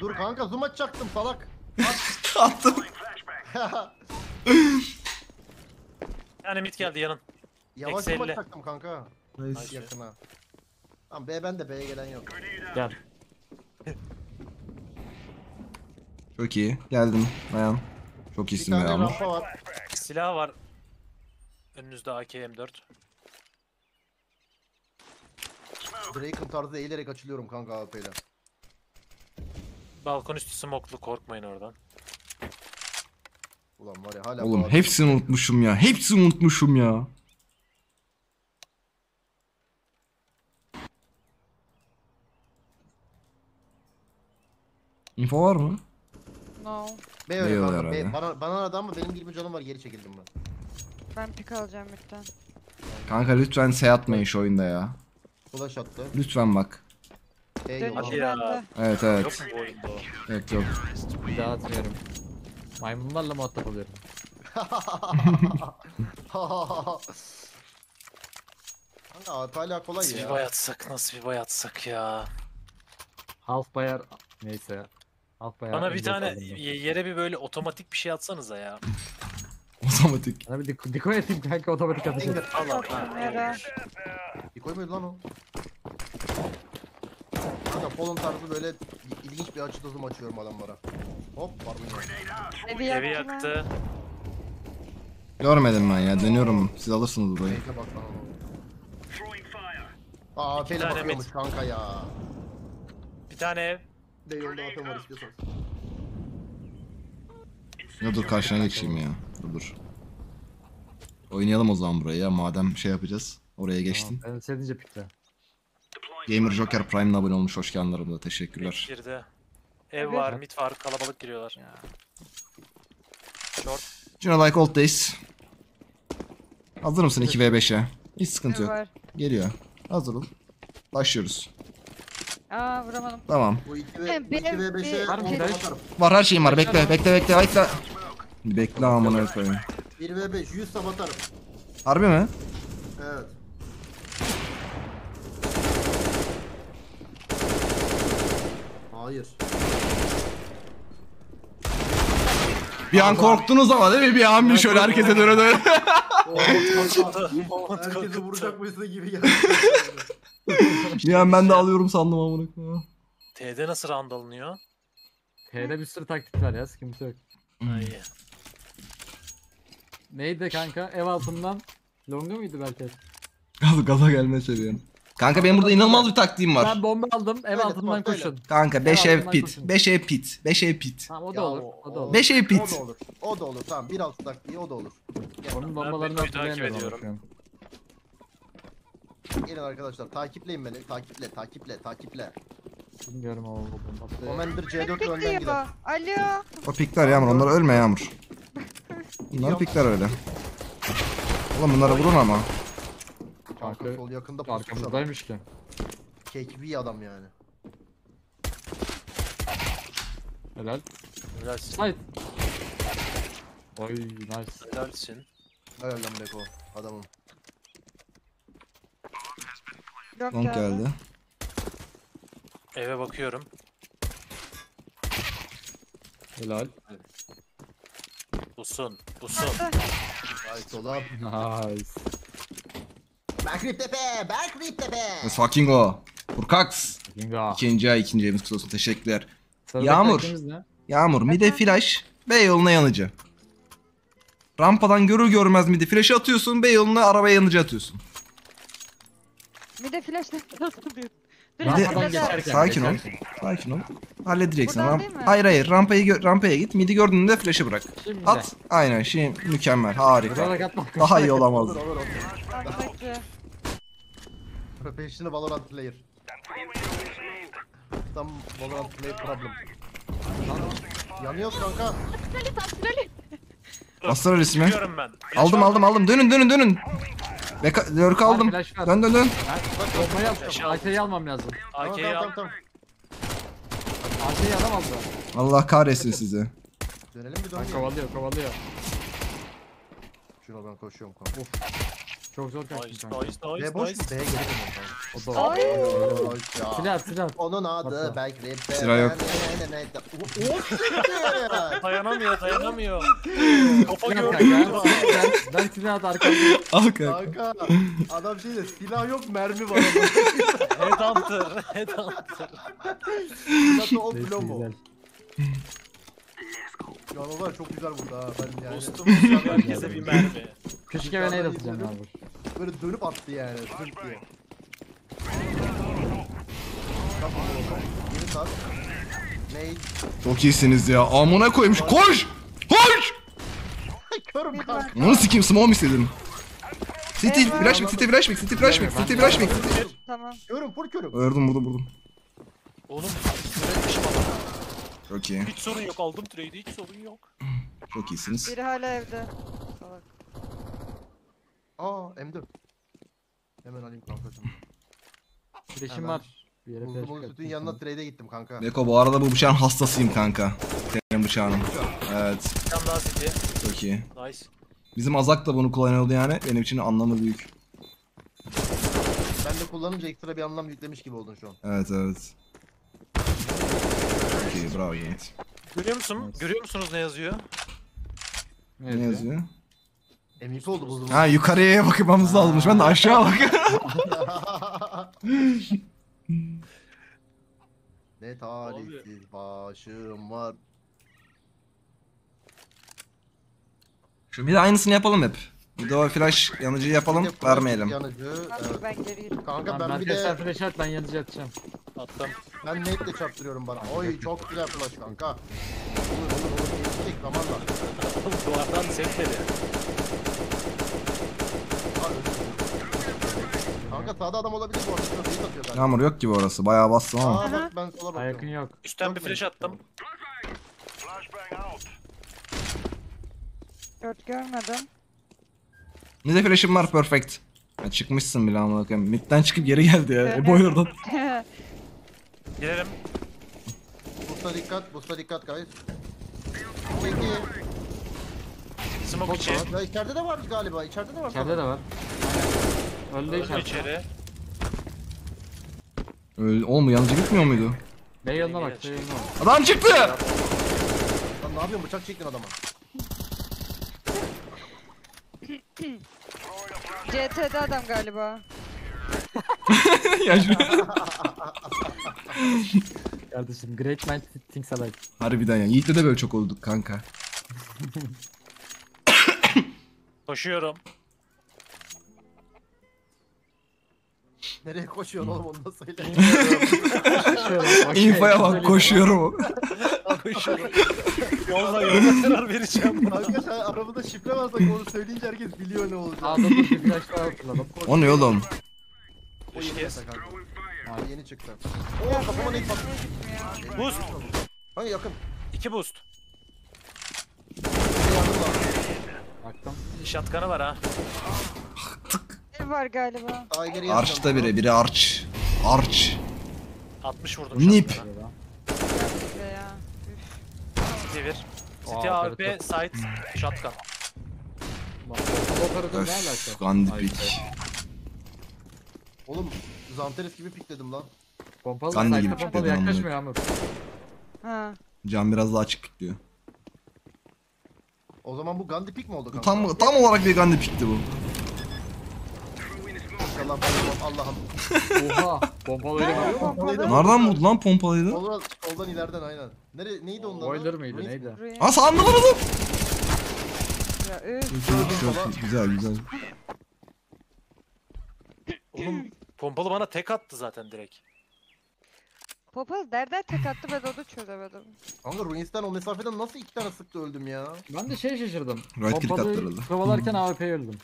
[SPEAKER 1] Dur kanka zoom açacaktım salak. (laughs)
[SPEAKER 2] Attım.
[SPEAKER 6] Yani mid geldi yanın.
[SPEAKER 1] Yavaş
[SPEAKER 6] Eksi
[SPEAKER 1] zoom
[SPEAKER 6] elli.
[SPEAKER 1] açacaktım kanka.
[SPEAKER 2] Nice.
[SPEAKER 1] Yakına. Tamam B ben de B'ye gelen yok.
[SPEAKER 5] Gel.
[SPEAKER 2] Çok iyi. Geldim. Dayan. Çok iyisin be Yağmur.
[SPEAKER 1] rampa var.
[SPEAKER 6] Silah var. Önünüzde AK M4.
[SPEAKER 1] Draken tarzı eğilerek açılıyorum kanka ile.
[SPEAKER 6] Balkon üstü smoklu korkmayın oradan.
[SPEAKER 1] Ulan var ya hala
[SPEAKER 2] Oğlum
[SPEAKER 1] bağırıyor.
[SPEAKER 2] hepsini unutmuşum ya. Hepsini unutmuşum ya. Info var mı?
[SPEAKER 4] No.
[SPEAKER 1] B öyle kanka.
[SPEAKER 2] oluyor
[SPEAKER 1] B.
[SPEAKER 2] herhalde.
[SPEAKER 1] Bana, bana adam mı benim 20 canım var geri çekildim ben.
[SPEAKER 4] Ben pik alacağım midden.
[SPEAKER 2] Kanka lütfen şey atmayın şu oyunda ya.
[SPEAKER 1] Flash attı.
[SPEAKER 2] Lütfen bak.
[SPEAKER 1] B yolu.
[SPEAKER 6] Hadi ya.
[SPEAKER 4] bende.
[SPEAKER 2] Evet
[SPEAKER 6] Yok
[SPEAKER 2] evet.
[SPEAKER 6] mu bu oyunda o?
[SPEAKER 2] Yok yok.
[SPEAKER 5] Bir daha atmıyorum. Maymunlarla muhatap oluyorum.
[SPEAKER 1] Kanka AWP hala kolay
[SPEAKER 6] Nasıl bir
[SPEAKER 1] ya.
[SPEAKER 6] bayatsak nasıl bir bayatsak ya.
[SPEAKER 5] Half bayar neyse Half bayar.
[SPEAKER 6] Bana bir
[SPEAKER 5] M4
[SPEAKER 6] tane
[SPEAKER 5] aldım ben.
[SPEAKER 6] y- yere bir böyle otomatik bir şey atsanıza ya. (laughs)
[SPEAKER 2] Otomatik.
[SPEAKER 5] Bana bir dik diko atayım kanka otomatik atacağım.
[SPEAKER 6] Allah
[SPEAKER 4] Çok kamera.
[SPEAKER 1] Bir koymuyordu lan o. Kanka polon tarzı böyle ilginç bir açı tozum açıyorum adamlara. Hop pardon ya.
[SPEAKER 4] Evi yaktı mı?
[SPEAKER 6] yaktı.
[SPEAKER 2] Görmedim ben ya. Deniyorum. Siz alırsınız burayı.
[SPEAKER 1] Fake'e bak lan. Aa ile
[SPEAKER 6] tane
[SPEAKER 1] bakıyormuş kanka ya.
[SPEAKER 6] Bir tane ev.
[SPEAKER 1] B yolda AWP var istiyorsanız.
[SPEAKER 2] Ya dur karşına geçeyim ya. Dur dur. Oynayalım o zaman burayı ya. Madem şey yapacağız. Oraya geçtin.
[SPEAKER 5] Tamam, ben sedince pikte.
[SPEAKER 2] Gamer Joker Prime'le abone olmuş. Hoş geldin aramda. Teşekkürler.
[SPEAKER 6] Girdi. Ev var, mid var, kalabalık giriyorlar. Short.
[SPEAKER 2] Cino like old days. Hazır mısın 2v5'e? Hiç sıkıntı
[SPEAKER 4] Ev
[SPEAKER 2] yok.
[SPEAKER 4] var.
[SPEAKER 2] Geliyor. Hazır ol. Başlıyoruz.
[SPEAKER 4] Aa vuramadım.
[SPEAKER 2] Tamam.
[SPEAKER 1] Bu 2 ve,
[SPEAKER 4] Hem
[SPEAKER 1] bu 2
[SPEAKER 4] benim
[SPEAKER 1] ve 5'e
[SPEAKER 4] bir-
[SPEAKER 5] Var mı
[SPEAKER 1] bomba
[SPEAKER 5] Hidayet?
[SPEAKER 1] atarım.
[SPEAKER 2] Var her şeyim var. Bekle bekle bekle bekle. Bekle amına koyayım.
[SPEAKER 1] 1 ve 5 100 sab atarım.
[SPEAKER 2] Harbi mi?
[SPEAKER 1] Evet. Hayır.
[SPEAKER 2] Bir an korktunuz ama değil mi? Bir an bir şöyle herkese döne döne. (laughs) (laughs)
[SPEAKER 1] Herkesi vuracak mısın gibi geldi. (laughs)
[SPEAKER 2] bir an ben de alıyorum sandım amına koyayım.
[SPEAKER 6] T'de nasıl round alınıyor?
[SPEAKER 5] T'de bir sürü taktik var ya sıkıntı yok.
[SPEAKER 6] Ay.
[SPEAKER 5] Neydi kanka ev altından Longa mıydı belki?
[SPEAKER 2] Gaza, gaza gelme seviyorum. Kanka benim burada inanılmaz bir taktiğim var.
[SPEAKER 5] Ben bomba aldım ev
[SPEAKER 1] Öyle,
[SPEAKER 5] altından
[SPEAKER 1] tamam,
[SPEAKER 5] koşun.
[SPEAKER 2] Kanka 5
[SPEAKER 5] Ya,
[SPEAKER 2] ev
[SPEAKER 5] altından
[SPEAKER 2] pit.
[SPEAKER 5] koşun.
[SPEAKER 2] 5 ev pit. 5 ev pit.
[SPEAKER 5] Tamam o
[SPEAKER 1] Ya
[SPEAKER 5] da olur.
[SPEAKER 1] o-
[SPEAKER 5] O da olur.
[SPEAKER 2] 5 ev
[SPEAKER 1] O
[SPEAKER 2] pit.
[SPEAKER 1] da olur. O da olur. Tamam bir alt taktiği o da olur.
[SPEAKER 5] Onun
[SPEAKER 6] Ben
[SPEAKER 5] bombalarını
[SPEAKER 6] takip
[SPEAKER 5] hatırlayamıyorum ama
[SPEAKER 6] ediyorum.
[SPEAKER 5] şu an.
[SPEAKER 1] Gelin arkadaşlar takipleyin beni. Takiple takiple takiple.
[SPEAKER 5] Bilmiyorum o bomba.
[SPEAKER 1] Commander C4
[SPEAKER 4] Beni
[SPEAKER 1] önden gider.
[SPEAKER 4] Alo.
[SPEAKER 2] O pikler Yağmur. Onlar ölme Yağmur. (laughs) Bunlar pikler öyle. Oğlum bunları vurun ama.
[SPEAKER 1] Kanka
[SPEAKER 5] Kanka,
[SPEAKER 1] sol yakında pusmuş adam.
[SPEAKER 5] Arkamızdaymış ki.
[SPEAKER 1] Kekbi adam yani.
[SPEAKER 5] Helal.
[SPEAKER 6] Helalsin.
[SPEAKER 5] Side. Oy nice.
[SPEAKER 6] Helalsin.
[SPEAKER 1] Helal lan Beko adamım.
[SPEAKER 4] Yok
[SPEAKER 2] Long geldi.
[SPEAKER 6] Eve bakıyorum.
[SPEAKER 5] Helal.
[SPEAKER 6] Busun. Busun.
[SPEAKER 1] Ay sola.
[SPEAKER 5] Nice.
[SPEAKER 1] Berkrip tepe. Berkrip tepe.
[SPEAKER 2] Let's fucking go. Furkax.
[SPEAKER 5] Ginga.
[SPEAKER 2] İkinci ay ikinci ayımız kutlu olsun. Teşekkürler.
[SPEAKER 5] Sıradaki
[SPEAKER 2] Yağmur.
[SPEAKER 5] rakibimiz ne?
[SPEAKER 2] Yağmur mide flash. B yoluna yanıcı. Rampadan görür görmez midi flash'ı atıyorsun. B yoluna arabaya yanıcı atıyorsun.
[SPEAKER 4] Bir de flash nasıl diyor? Dur,
[SPEAKER 2] Bir de-.
[SPEAKER 5] Rampadan geçerken.
[SPEAKER 2] Sakin ol.
[SPEAKER 5] geçerken.
[SPEAKER 2] Sakin ol. Halledeceksin.
[SPEAKER 4] Buradan
[SPEAKER 2] Ramp-
[SPEAKER 4] değil mi?
[SPEAKER 2] hayır hayır rampaya gö- rampaya git. Midi gördüğünde flash'ı bırak.
[SPEAKER 5] Şimdi.
[SPEAKER 2] At. Aynen şey mükemmel. Harika.
[SPEAKER 5] Vurarak atma.
[SPEAKER 2] Daha iyi olamaz.
[SPEAKER 4] Kanka.
[SPEAKER 1] Professional Valorant player. Tam Valorant player problem. Yanıyoruz kanka.
[SPEAKER 2] Bastır ismi.
[SPEAKER 6] Biliyorum ben.
[SPEAKER 2] Aldım aldım aldım. Dönün dönün dönün. Beka lurk aldım.
[SPEAKER 5] flash var.
[SPEAKER 2] Dön dön dön.
[SPEAKER 5] Bombayı. AK'yi almam lazım.
[SPEAKER 1] Tamam
[SPEAKER 6] AK'yi
[SPEAKER 1] tamam
[SPEAKER 6] al.
[SPEAKER 1] tamam. tamam.
[SPEAKER 5] AK'yi adam aldı.
[SPEAKER 2] Allah kahretsin sizi.
[SPEAKER 1] Dönelim bir
[SPEAKER 5] Ben
[SPEAKER 1] dönelim.
[SPEAKER 5] kovalıyor kovalıyor.
[SPEAKER 1] Şuna ben koşuyorum kanka.
[SPEAKER 5] Çok zor kaçtım
[SPEAKER 6] Nice,
[SPEAKER 5] kanka.
[SPEAKER 6] nice,
[SPEAKER 1] B
[SPEAKER 6] nice,
[SPEAKER 1] boş mu?
[SPEAKER 6] nice.
[SPEAKER 1] B'ye geri dönüyorum.
[SPEAKER 5] O da
[SPEAKER 4] Ay.
[SPEAKER 1] Ya.
[SPEAKER 5] Silah silah.
[SPEAKER 1] Onun adı
[SPEAKER 5] Atla.
[SPEAKER 1] belki
[SPEAKER 2] Silah yok.
[SPEAKER 1] O o siktir. (laughs)
[SPEAKER 6] Dayanamıyor, dayanamıyor. Kafa
[SPEAKER 5] Silah
[SPEAKER 6] gördüm.
[SPEAKER 5] Ben, ben silah at arkamda.
[SPEAKER 2] Al kanka.
[SPEAKER 1] Kanka adam şey de silah yok mermi var.
[SPEAKER 6] Headhunter, headhunter.
[SPEAKER 1] Da o
[SPEAKER 5] Neyse
[SPEAKER 1] plomo.
[SPEAKER 5] güzel.
[SPEAKER 1] Canavar çok güzel burada ha ben yani.
[SPEAKER 6] Dostumuz yok, herkese bir mermi.
[SPEAKER 5] Küçük eve neyle atacağım abi.
[SPEAKER 1] Böyle dönüp attı yani. Sırf diye. Bunu. Yeni. Ney?
[SPEAKER 2] Çok iyisiniz ya. Amına koymuş. Koş! Koş!
[SPEAKER 1] Körüm kanka.
[SPEAKER 2] Onu sikeyim smoke mu istedin? City,
[SPEAKER 4] Evet.
[SPEAKER 2] flash mix, city, flash mix, city, flash mix, city, flash mix, city.
[SPEAKER 4] Tamam.
[SPEAKER 1] Körüm full körüm.
[SPEAKER 2] Vurdum, vurdum, vurdum.
[SPEAKER 6] Oğlum.
[SPEAKER 2] Çok iyi.
[SPEAKER 6] Hiç sorun yok aldım trade'i hiç sorun yok.
[SPEAKER 2] Çok iyisiniz.
[SPEAKER 4] Biri hala evde. Salak.
[SPEAKER 1] Aa M4. Hemen alayım kankacım.
[SPEAKER 5] Flash'im
[SPEAKER 1] Hemen.
[SPEAKER 5] var. Bir yere
[SPEAKER 1] Buldum
[SPEAKER 5] flash
[SPEAKER 1] onu sütün yanına trade'e gittim kanka.
[SPEAKER 2] Beko bu arada bu bıçağın hastasıyım kanka. Senin bıçağının. Evet,
[SPEAKER 6] Bir tane daha city.
[SPEAKER 2] çok iyi.
[SPEAKER 6] Nice.
[SPEAKER 2] Bizim Azak da bunu kullanıyordu yani. Benim için anlamı büyük.
[SPEAKER 1] Ben de kullanınca ekstra bir anlam yüklemiş gibi oldun şu an.
[SPEAKER 2] Evet, evet. Çok iyi, bravo Yiğit.
[SPEAKER 6] Görüyor musun? Görüyor musunuz ne yazıyor?
[SPEAKER 5] Ne
[SPEAKER 2] Ne yazıyor?
[SPEAKER 1] MVP oldu buldum.
[SPEAKER 2] Ha yukarıya bakmamız lazımmış. Ben de aşağı bak. (laughs)
[SPEAKER 1] ne talihsiz başım var.
[SPEAKER 2] Şu bir de aynısını yapalım hep. O flash yanıcıyı yapalım,
[SPEAKER 1] de
[SPEAKER 2] vermeyelim.
[SPEAKER 1] Yanıcı. Evet.
[SPEAKER 4] ben geri yürüyorum.
[SPEAKER 1] Kanka
[SPEAKER 5] Tamam,
[SPEAKER 1] ben bir de
[SPEAKER 5] flash at ben yanıcı atacağım.
[SPEAKER 6] Attım.
[SPEAKER 1] ben netle çarptırıyorum bana. Oy çok güzel flash kanka. Olur olur olur. Geçecek.
[SPEAKER 6] Duvardan sekmedi.
[SPEAKER 1] Dilerim. Kanka sağda adam olabilir bu arada. Atıyor zaten.
[SPEAKER 2] Yağmur yok gibi orası. Bayağı bastım ama.
[SPEAKER 1] Aa bak ben sola
[SPEAKER 5] Ha yakın
[SPEAKER 1] bakıyorum.
[SPEAKER 5] yok.
[SPEAKER 6] Üstten bir flash attım.
[SPEAKER 4] Dört görmedim.
[SPEAKER 2] Ne de flash'im var perfect. Ya çıkmışsın bile ama bakayım. Mid'den çıkıp geri geldi ya. E boy (laughs) oradan.
[SPEAKER 6] Girelim.
[SPEAKER 1] Busta dikkat, busta dikkat guys. Peki.
[SPEAKER 6] Smoke içi.
[SPEAKER 1] Ya içeride de var galiba. İçeride de var.
[SPEAKER 5] İçeride de var. Öldü
[SPEAKER 6] Öldü
[SPEAKER 5] içeride.
[SPEAKER 6] içeri.
[SPEAKER 2] Öyle, oğlum bu yanıcı gitmiyor muydu?
[SPEAKER 5] Bey yanına bak. Bey yanına bak.
[SPEAKER 2] Adam çıktı!
[SPEAKER 1] Lan ne yapıyorsun bıçak çektin adama.
[SPEAKER 4] CT'de adam galiba.
[SPEAKER 2] ya şu...
[SPEAKER 5] Kardeşim great mind thinks alike.
[SPEAKER 2] Harbiden ya. Yiğit'le de böyle çok olduk kanka.
[SPEAKER 6] Koşuyorum.
[SPEAKER 1] Nereye koşuyorsun oğlum onu da söyle. (laughs)
[SPEAKER 2] İnfoya bak koşuyorum. (laughs)
[SPEAKER 6] Koşuyorum. Yolda yolda karar vereceğim.
[SPEAKER 1] Kanka sen arabada şifre varsa onu söyleyince herkes biliyor ne olacak.
[SPEAKER 5] Aa dur dur bir daha hatırladım.
[SPEAKER 2] O ne oğlum?
[SPEAKER 1] O yeni
[SPEAKER 6] Kes.
[SPEAKER 1] çıktı kanka. Ha, yeni çıktı. Oo kafama ne patladı.
[SPEAKER 6] Boost.
[SPEAKER 1] Hangi yakın?
[SPEAKER 6] İki boost.
[SPEAKER 5] Baktım.
[SPEAKER 6] Shotgun'ı var ha.
[SPEAKER 4] Ev var galiba.
[SPEAKER 2] Arch'ta biri. Biri Arch. Arch.
[SPEAKER 6] 60 vurdum
[SPEAKER 2] Nip.
[SPEAKER 6] shotgun'a. City 1.
[SPEAKER 5] Aa,
[SPEAKER 6] City AWP
[SPEAKER 5] evet.
[SPEAKER 6] side shotgun.
[SPEAKER 5] Operatör ne alaka?
[SPEAKER 2] Öf. Gandipik.
[SPEAKER 1] Oğlum Zanteres gibi pikledim lan.
[SPEAKER 5] Pompalı site'de
[SPEAKER 2] gibi
[SPEAKER 5] pompalı
[SPEAKER 2] pikledin amına
[SPEAKER 5] yaklaşmıyor Amur.
[SPEAKER 4] Ha.
[SPEAKER 2] Cam biraz daha açık pikliyor.
[SPEAKER 1] O zaman bu Gandhi pik mi oldu kanka?
[SPEAKER 2] Tam tam olarak bir Gandipik'ti bu.
[SPEAKER 1] İnşallah ben Allah'ım.
[SPEAKER 5] Oha. Vuruyor mu?
[SPEAKER 4] Pompalı.
[SPEAKER 2] Nereden buldu lan pompalıydı?
[SPEAKER 1] Soldan, soldan ileriden aynen. Nere, neydi onun adı?
[SPEAKER 5] Boiler mıydı
[SPEAKER 1] Ruins-
[SPEAKER 5] neydi?
[SPEAKER 4] Buraya.
[SPEAKER 2] Ha sağında var adam.
[SPEAKER 4] Ya, üf.
[SPEAKER 2] Çok iyi, güzel güzel.
[SPEAKER 6] Oğlum pompalı bana tek attı zaten direkt.
[SPEAKER 4] Pompalı nereden tek attı ben onu çözemedim.
[SPEAKER 1] Kanka Ruins'ten o mesafeden nasıl iki tane sıktı öldüm ya?
[SPEAKER 5] Ben de şey şaşırdım.
[SPEAKER 2] Right click attırıldı.
[SPEAKER 5] kovalarken AWP öldüm.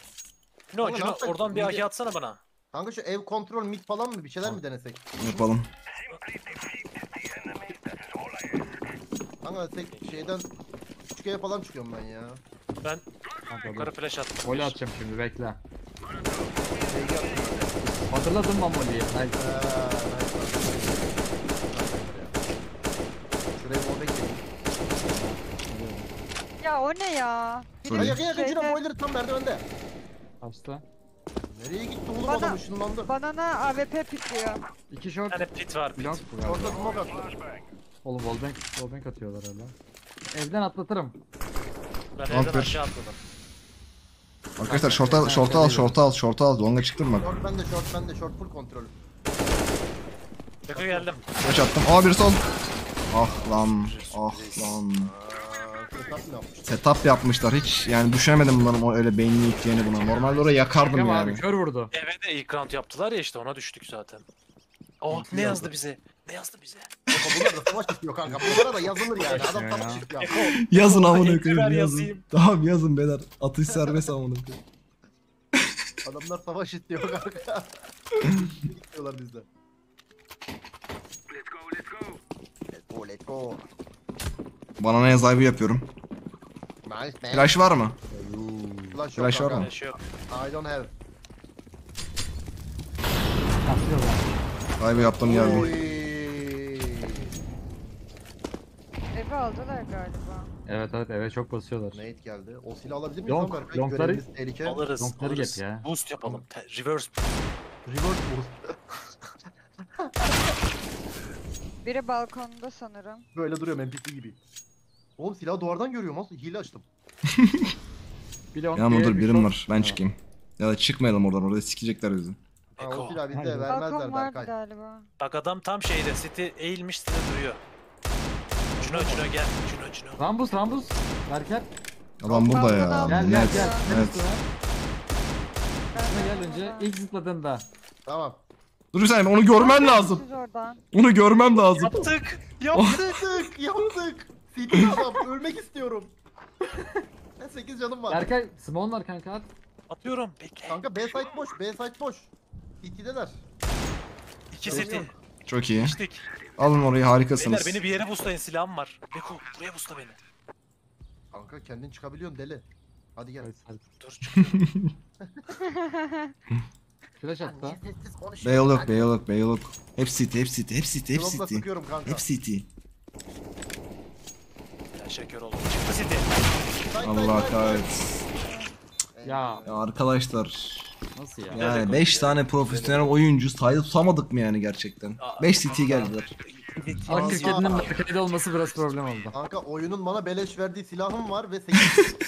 [SPEAKER 6] No,
[SPEAKER 1] Oğlum, ne
[SPEAKER 6] Cino oradan bir AK atsana bana.
[SPEAKER 1] Kanka şu ev kontrol mid falan mı bir şeyler mi denesek?
[SPEAKER 2] Yapalım.
[SPEAKER 1] Kanka tek şeyden 3G'ye falan çıkıyorum ben ya.
[SPEAKER 6] Ben
[SPEAKER 5] Kanka
[SPEAKER 6] yukarı
[SPEAKER 5] dur.
[SPEAKER 6] flash attım.
[SPEAKER 5] Voley atacağım şimdi bekle.
[SPEAKER 1] Yaptım.
[SPEAKER 5] Hatırladın mı voleyi? Nice.
[SPEAKER 1] Eee. Şuraya bol bekleyin.
[SPEAKER 4] Ya o ne ya? Biri.
[SPEAKER 1] Ay yakın yakın Cino
[SPEAKER 4] şeyde-
[SPEAKER 1] boiler tam merdivende.
[SPEAKER 5] Kaçtı.
[SPEAKER 1] Nereye gitti oğlum
[SPEAKER 4] Bana-
[SPEAKER 1] adam ışınlandı.
[SPEAKER 4] Banana AWP pikliyor.
[SPEAKER 5] İki
[SPEAKER 6] Bir
[SPEAKER 5] short.
[SPEAKER 6] tane pit var pit.
[SPEAKER 5] Long bu galiba.
[SPEAKER 1] Orada smoke attı.
[SPEAKER 5] Oğlum wallbang, wallbang atıyorlar hala. Evden atlatırım.
[SPEAKER 6] Ben
[SPEAKER 2] Aferin.
[SPEAKER 6] evden aşağı atladım.
[SPEAKER 2] Arkadaşlar şorta şorta al şorta al şorta al. Longa çıktım bak.
[SPEAKER 1] Short bende short bende short full kontrol.
[SPEAKER 6] Yakın geldim.
[SPEAKER 2] Flash attım. Aa bir sol. Ah lan. Ah lan.
[SPEAKER 1] Setup mı yapmış?
[SPEAKER 2] Setup yapmışlar hiç yani düşünemedim bunların o öyle beynini gideceğini buna. Normalde oraya yakardım
[SPEAKER 5] Ama
[SPEAKER 2] yani.
[SPEAKER 5] abi kör vurdu.
[SPEAKER 6] Eve de ilk round yaptılar ya işte ona düştük zaten. Oh ne yazdı bize? Ne yazdı bize?
[SPEAKER 1] Yok, Bunlar da savaş istiyor kanka. Bunlara da yazılır yani. Adam
[SPEAKER 5] Ya.
[SPEAKER 1] savaş istiyor.
[SPEAKER 2] Yazın amına koyayım
[SPEAKER 6] ver
[SPEAKER 2] yazın.
[SPEAKER 6] yazayım.
[SPEAKER 2] Tamam yazın beyler. Atış serbest amına koyayım.
[SPEAKER 1] Adamlar savaş istiyor kanka. (laughs) İstiyorlar bizden. Let's go, let's go. Let's go,
[SPEAKER 2] Bana ne yazayı yapıyorum.
[SPEAKER 1] Nice man.
[SPEAKER 2] Flash var mı?
[SPEAKER 1] Flash,
[SPEAKER 2] Flash var mı?
[SPEAKER 6] Flash yok.
[SPEAKER 1] I don't have.
[SPEAKER 5] Atlıyorlar.
[SPEAKER 2] Dive yaptım geldim.
[SPEAKER 4] Evi aldılar galiba.
[SPEAKER 5] Evet evet eve çok basıyorlar.
[SPEAKER 1] Nate geldi. O silahı alabilir miyiz
[SPEAKER 5] Long-
[SPEAKER 1] Berkay?
[SPEAKER 5] longları-
[SPEAKER 1] Görevimiz tehlike.
[SPEAKER 6] Alırız.
[SPEAKER 5] Donkları
[SPEAKER 6] alırız.
[SPEAKER 5] get ya.
[SPEAKER 6] Boost yapalım. Te- reverse.
[SPEAKER 1] Reverse boost. (laughs)
[SPEAKER 4] Biri balkonda sanırım.
[SPEAKER 1] Böyle duruyorum NPC gibi. Oğlum silahı duvardan görüyorum. Nasıl? Hile açtım. (laughs)
[SPEAKER 2] Yanımda dur
[SPEAKER 5] bir
[SPEAKER 2] birim var. Ben
[SPEAKER 5] Ha.
[SPEAKER 2] çıkayım. Ya da çıkmayalım oradan. Orada sikecekler bizi.
[SPEAKER 1] Ha, o
[SPEAKER 6] Eko.
[SPEAKER 1] silahı bizde
[SPEAKER 5] Aynen.
[SPEAKER 1] vermezler
[SPEAKER 4] Balkon vardı
[SPEAKER 1] Berkay.
[SPEAKER 4] galiba.
[SPEAKER 6] Bak adam tam şeyde. City eğilmiş City duruyor. Cino Cino gel. Cino Cino.
[SPEAKER 5] Rambus Rambus. Berker.
[SPEAKER 2] Adam burada ya.
[SPEAKER 5] Gel gel
[SPEAKER 2] Net.
[SPEAKER 5] gel.
[SPEAKER 2] Evet.
[SPEAKER 5] Üstüne
[SPEAKER 4] Ben
[SPEAKER 5] gel önce. İlk zıpladığında.
[SPEAKER 1] Tamam.
[SPEAKER 2] Dur bir saniye onu görmen lazım. Onu görmem lazım.
[SPEAKER 6] Yaptık. Yaptık. (laughs)
[SPEAKER 1] Yaptık. Adam. Ölmek istiyorum. (laughs) 8 canım var.
[SPEAKER 5] Berkay Simon var kanka at.
[SPEAKER 6] Atıyorum. Bekle.
[SPEAKER 1] Kanka B site boş. B site boş. İkideler.
[SPEAKER 6] İki
[SPEAKER 1] yok.
[SPEAKER 2] Çok iyi.
[SPEAKER 6] Geçtik.
[SPEAKER 2] Alın orayı
[SPEAKER 6] Beyler
[SPEAKER 2] harikasınız.
[SPEAKER 6] beni bir yere boostlayın silahım var. Beko buraya boostla beni.
[SPEAKER 1] Kanka kendin çıkabiliyorsun deli. Hadi gel.
[SPEAKER 6] Dur çıkıyorum. (laughs)
[SPEAKER 5] Flash attı.
[SPEAKER 1] Sessiz konuş.
[SPEAKER 2] Beyol yok, beyol yok, beyol yok. Hep city, hep city, hep city, hep
[SPEAKER 1] Drop'la
[SPEAKER 2] city.
[SPEAKER 1] sıkıyorum kanka.
[SPEAKER 2] Hep city.
[SPEAKER 6] Çıktı
[SPEAKER 2] Allah kahretsin.
[SPEAKER 5] Ya
[SPEAKER 2] Ya arkadaşlar.
[SPEAKER 5] nasıl ya?
[SPEAKER 2] Yani 5 tane profesyonel oyuncu sayı tutamadık mı yani gerçekten? 5 city geldiler.
[SPEAKER 5] Ama. 47'nin Berkay'da olması biraz problem oldu.
[SPEAKER 1] Kanka oyunun bana beleş verdiği silahım var ve 8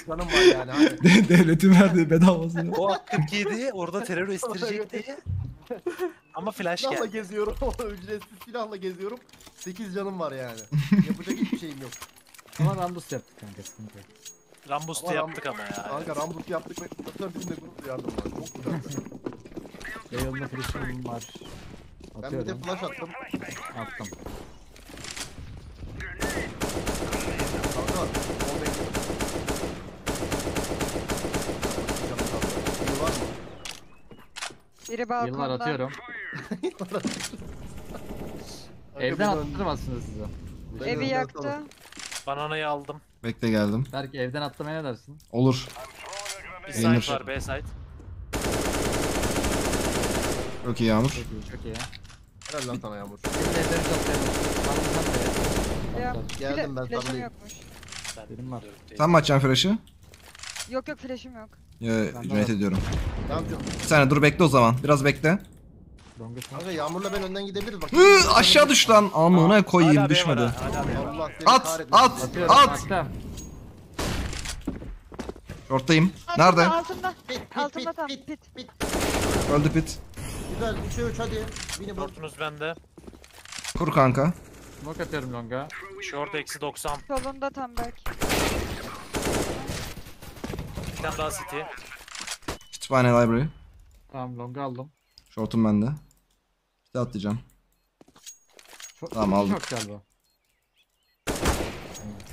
[SPEAKER 1] (laughs) canım var yani. Hani.
[SPEAKER 2] Devletin verdiği bedavasını.
[SPEAKER 6] O 47 orada terör estirecekti. Ama flash
[SPEAKER 1] Silahla
[SPEAKER 6] geldi.
[SPEAKER 1] geziyorum. (laughs) Ücretsiz silahla geziyorum. 8 canım var yani. (laughs) Yapacak hiçbir şeyim yok.
[SPEAKER 5] Ama Rambus yaptık kanka sıkıntı yok.
[SPEAKER 1] Ama
[SPEAKER 6] yaptık ama ya.
[SPEAKER 1] Kanka Rambus yaptık ve kutatör bizimle gurur duyardım lan. Çok güzel.
[SPEAKER 5] Beyol'da flash'ım var.
[SPEAKER 1] Ben bir de
[SPEAKER 5] Atıyorum.
[SPEAKER 1] flash attım.
[SPEAKER 5] Attım.
[SPEAKER 1] Kanka. o bekliyor. Canım kaldı. Biri var mı?
[SPEAKER 4] Biri
[SPEAKER 5] Yıllar
[SPEAKER 4] balkonda.
[SPEAKER 5] atıyorum. (laughs)
[SPEAKER 1] Kanka
[SPEAKER 5] Evden
[SPEAKER 1] beni
[SPEAKER 5] attırım aslında size.
[SPEAKER 4] Evi yaktı.
[SPEAKER 6] Bananayı aldım.
[SPEAKER 2] Bekle geldim.
[SPEAKER 5] Belki evden atlamaya ne dersin?
[SPEAKER 2] Olur.
[SPEAKER 6] Bir
[SPEAKER 2] Yenir.
[SPEAKER 6] side var B side.
[SPEAKER 2] Çok iyi Yağmur.
[SPEAKER 5] Çok iyi çok iyi.
[SPEAKER 1] Helal lan sana Yağmur.
[SPEAKER 4] Ya,
[SPEAKER 1] Geldim ben
[SPEAKER 4] Flash'ım yokmuş.
[SPEAKER 5] Benim var.
[SPEAKER 2] Sen mi açacaksın flash'ı?
[SPEAKER 4] Yok yok flash'ım yok.
[SPEAKER 2] Ya, Cüneyt ediyorum.
[SPEAKER 1] Tamam.
[SPEAKER 2] Bir saniye dur bekle o zaman. Biraz bekle.
[SPEAKER 5] Longa.
[SPEAKER 1] Kanka Yağmur'la ben önden gidebiliriz bak.
[SPEAKER 2] Hı, aşağı düş lan. Amına koyayım düşmedi.
[SPEAKER 1] Allah seni
[SPEAKER 2] At,
[SPEAKER 1] kahretmesin.
[SPEAKER 2] at. At! Short'tayım.
[SPEAKER 4] Altında,
[SPEAKER 2] Nerede?
[SPEAKER 4] Altında.
[SPEAKER 1] Pit, pit,
[SPEAKER 4] Altında
[SPEAKER 1] pit,
[SPEAKER 4] tam
[SPEAKER 1] pit,
[SPEAKER 4] pit.
[SPEAKER 1] pit.
[SPEAKER 2] Öldü pit.
[SPEAKER 1] Güzel 3'e 3 hadi. Bini bul.
[SPEAKER 6] Shortunuz bende.
[SPEAKER 2] Kur kanka.
[SPEAKER 5] Smoke atıyorum longa.
[SPEAKER 6] Short eksi 90.
[SPEAKER 4] Solunda tam Berk.
[SPEAKER 6] Bir tane daha City.
[SPEAKER 2] Kütüphane library.
[SPEAKER 5] Tamam longa aldım.
[SPEAKER 2] Short'um bende. Bir de atlayacağım.
[SPEAKER 5] Çok,
[SPEAKER 2] Tamam, aldım.
[SPEAKER 5] Çok galiba.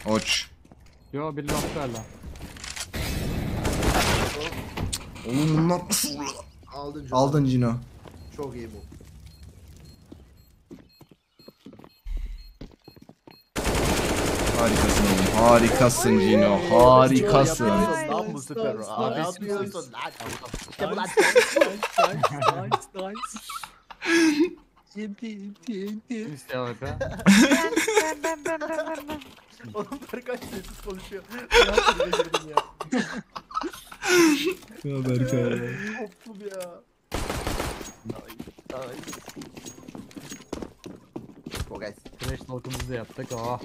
[SPEAKER 2] Oç.
[SPEAKER 5] Yo bir longda hala.
[SPEAKER 2] Oğlum bunlar nasıl
[SPEAKER 1] Aldın.
[SPEAKER 2] Aldın Cino.
[SPEAKER 1] Çok iyi bu.
[SPEAKER 2] Harikasın oğlum. Harikasın Cino. Harikasın.
[SPEAKER 1] Lan bu süper. Abi yapıyorsun lan. İşte bu lan.
[SPEAKER 5] Üst yavaka.
[SPEAKER 4] Ben ben ben ben ben ben ben.
[SPEAKER 1] Oğlum Berkay sessiz konuşuyor. Ben hatırına girdim ya.
[SPEAKER 2] Ya Berkay.
[SPEAKER 1] Koptum ya. Nice. Nice. Oh guys.
[SPEAKER 5] Flash talk'umuzu da yaptık. Oh.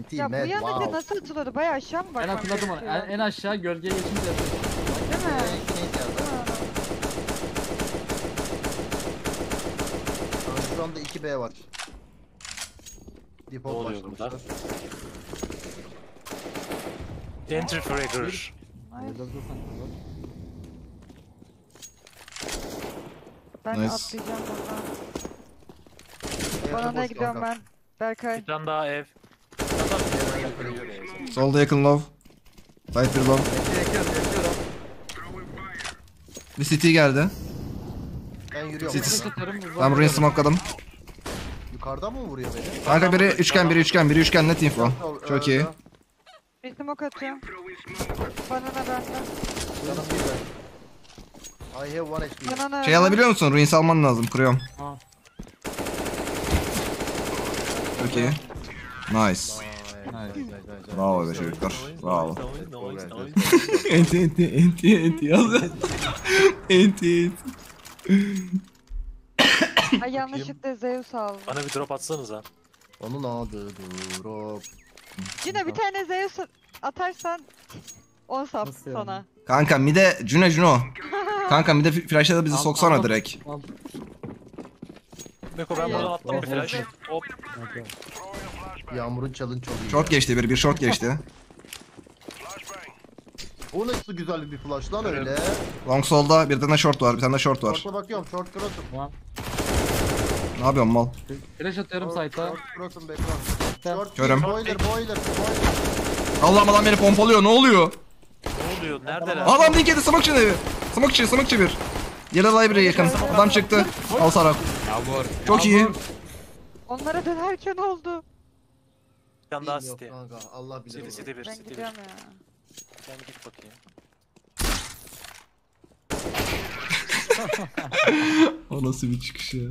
[SPEAKER 1] NT
[SPEAKER 4] Ya bu
[SPEAKER 1] mad
[SPEAKER 4] yanınca
[SPEAKER 1] wow.
[SPEAKER 4] nasıl atılıyordu? Bayağı aşağı mı
[SPEAKER 5] Ben
[SPEAKER 4] bakmam
[SPEAKER 5] hatırladım onu. En,
[SPEAKER 4] gerekiyor?
[SPEAKER 5] en aşağı gölgeye geçince yapıyorum.
[SPEAKER 4] Değil mi?
[SPEAKER 1] Nate yazdı.
[SPEAKER 4] Ha.
[SPEAKER 1] Kanka Şu anda 2B var.
[SPEAKER 6] Ne
[SPEAKER 1] Default
[SPEAKER 6] oluyor burada?
[SPEAKER 1] başlamışlar.
[SPEAKER 6] Gentrifrager.
[SPEAKER 5] Yıldızlı sanki.
[SPEAKER 4] Ben
[SPEAKER 2] Nice.
[SPEAKER 4] atlayacağım buradan. Bana ne gidiyorum
[SPEAKER 1] kanka.
[SPEAKER 4] ben? Berkay.
[SPEAKER 6] Bir tane daha ev.
[SPEAKER 2] Solda yakın low.
[SPEAKER 1] Bekliyorum bekliyorum.
[SPEAKER 2] Bir city geldi.
[SPEAKER 1] Ben yürüyorum. Kanka.
[SPEAKER 5] Tutarım, uzak
[SPEAKER 2] Ben burayı
[SPEAKER 5] tutarım.
[SPEAKER 2] smokeladım.
[SPEAKER 1] Yukarıdan mı vuruyor beni?
[SPEAKER 2] Kanka biri üçgen biri üçgen biri üçgen net info. Çok iyi.
[SPEAKER 4] Bir smoke atıyorum. Bana ne bende?
[SPEAKER 1] Canım bir de. I have one HP.
[SPEAKER 4] Bana ne?
[SPEAKER 2] Şey alabiliyor musun? Ruins alman lazım. Kırıyorum.
[SPEAKER 5] Ha.
[SPEAKER 2] Çok iyi. Nice. Bravo be çocuklar. Bravo. Enti enti enti enti yaz. enti enti.
[SPEAKER 4] Ay yanlışlıkla Zeus aldım.
[SPEAKER 6] Bana bir drop atsanıza.
[SPEAKER 1] Onun adı Drop.
[SPEAKER 4] Yine bir tane Zeus atarsan 10 sap
[SPEAKER 5] Nasıl yani?
[SPEAKER 4] sana.
[SPEAKER 2] Kanka mide Juno Juno. (laughs) Kanka mide flash'ta da bizi soksana direkt.
[SPEAKER 6] Beko ben buradan attım bir flash. Hop.
[SPEAKER 1] Yağmur'un çalın çok iyi.
[SPEAKER 2] Short geçti bir bir short geçti. (laughs)
[SPEAKER 1] O nasıl güzel bir flash lan öyle.
[SPEAKER 2] Long solda bir tane de short var. Bir tane de short var.
[SPEAKER 1] Short'a bakıyorum short cross'um.
[SPEAKER 2] Ne yapıyorsun mal?
[SPEAKER 5] Flash atıyorum
[SPEAKER 1] Short-
[SPEAKER 5] site'a.
[SPEAKER 1] Short cross'um background. Short
[SPEAKER 2] Körüm.
[SPEAKER 1] boiler boiler boiler.
[SPEAKER 2] Allah'ım adam beni pompalıyor. Ne oluyor?
[SPEAKER 6] Oluyor? Neredeler?
[SPEAKER 2] Adam link yedi. Smoke içinde. Smoke içi, smoke içi bir. Yellow library yakın. Adam çıktı. Al Sarap. Çok iyi.
[SPEAKER 4] Onlara dönerken oldu.
[SPEAKER 6] Bir tane daha
[SPEAKER 1] Yok kanka Allah bilir.
[SPEAKER 6] City
[SPEAKER 1] onu.
[SPEAKER 6] city bir
[SPEAKER 4] Ben
[SPEAKER 6] city bir.
[SPEAKER 4] gidiyorum ya.
[SPEAKER 6] Sen git bakayım. (laughs)
[SPEAKER 2] O nasıl bir çıkış ya?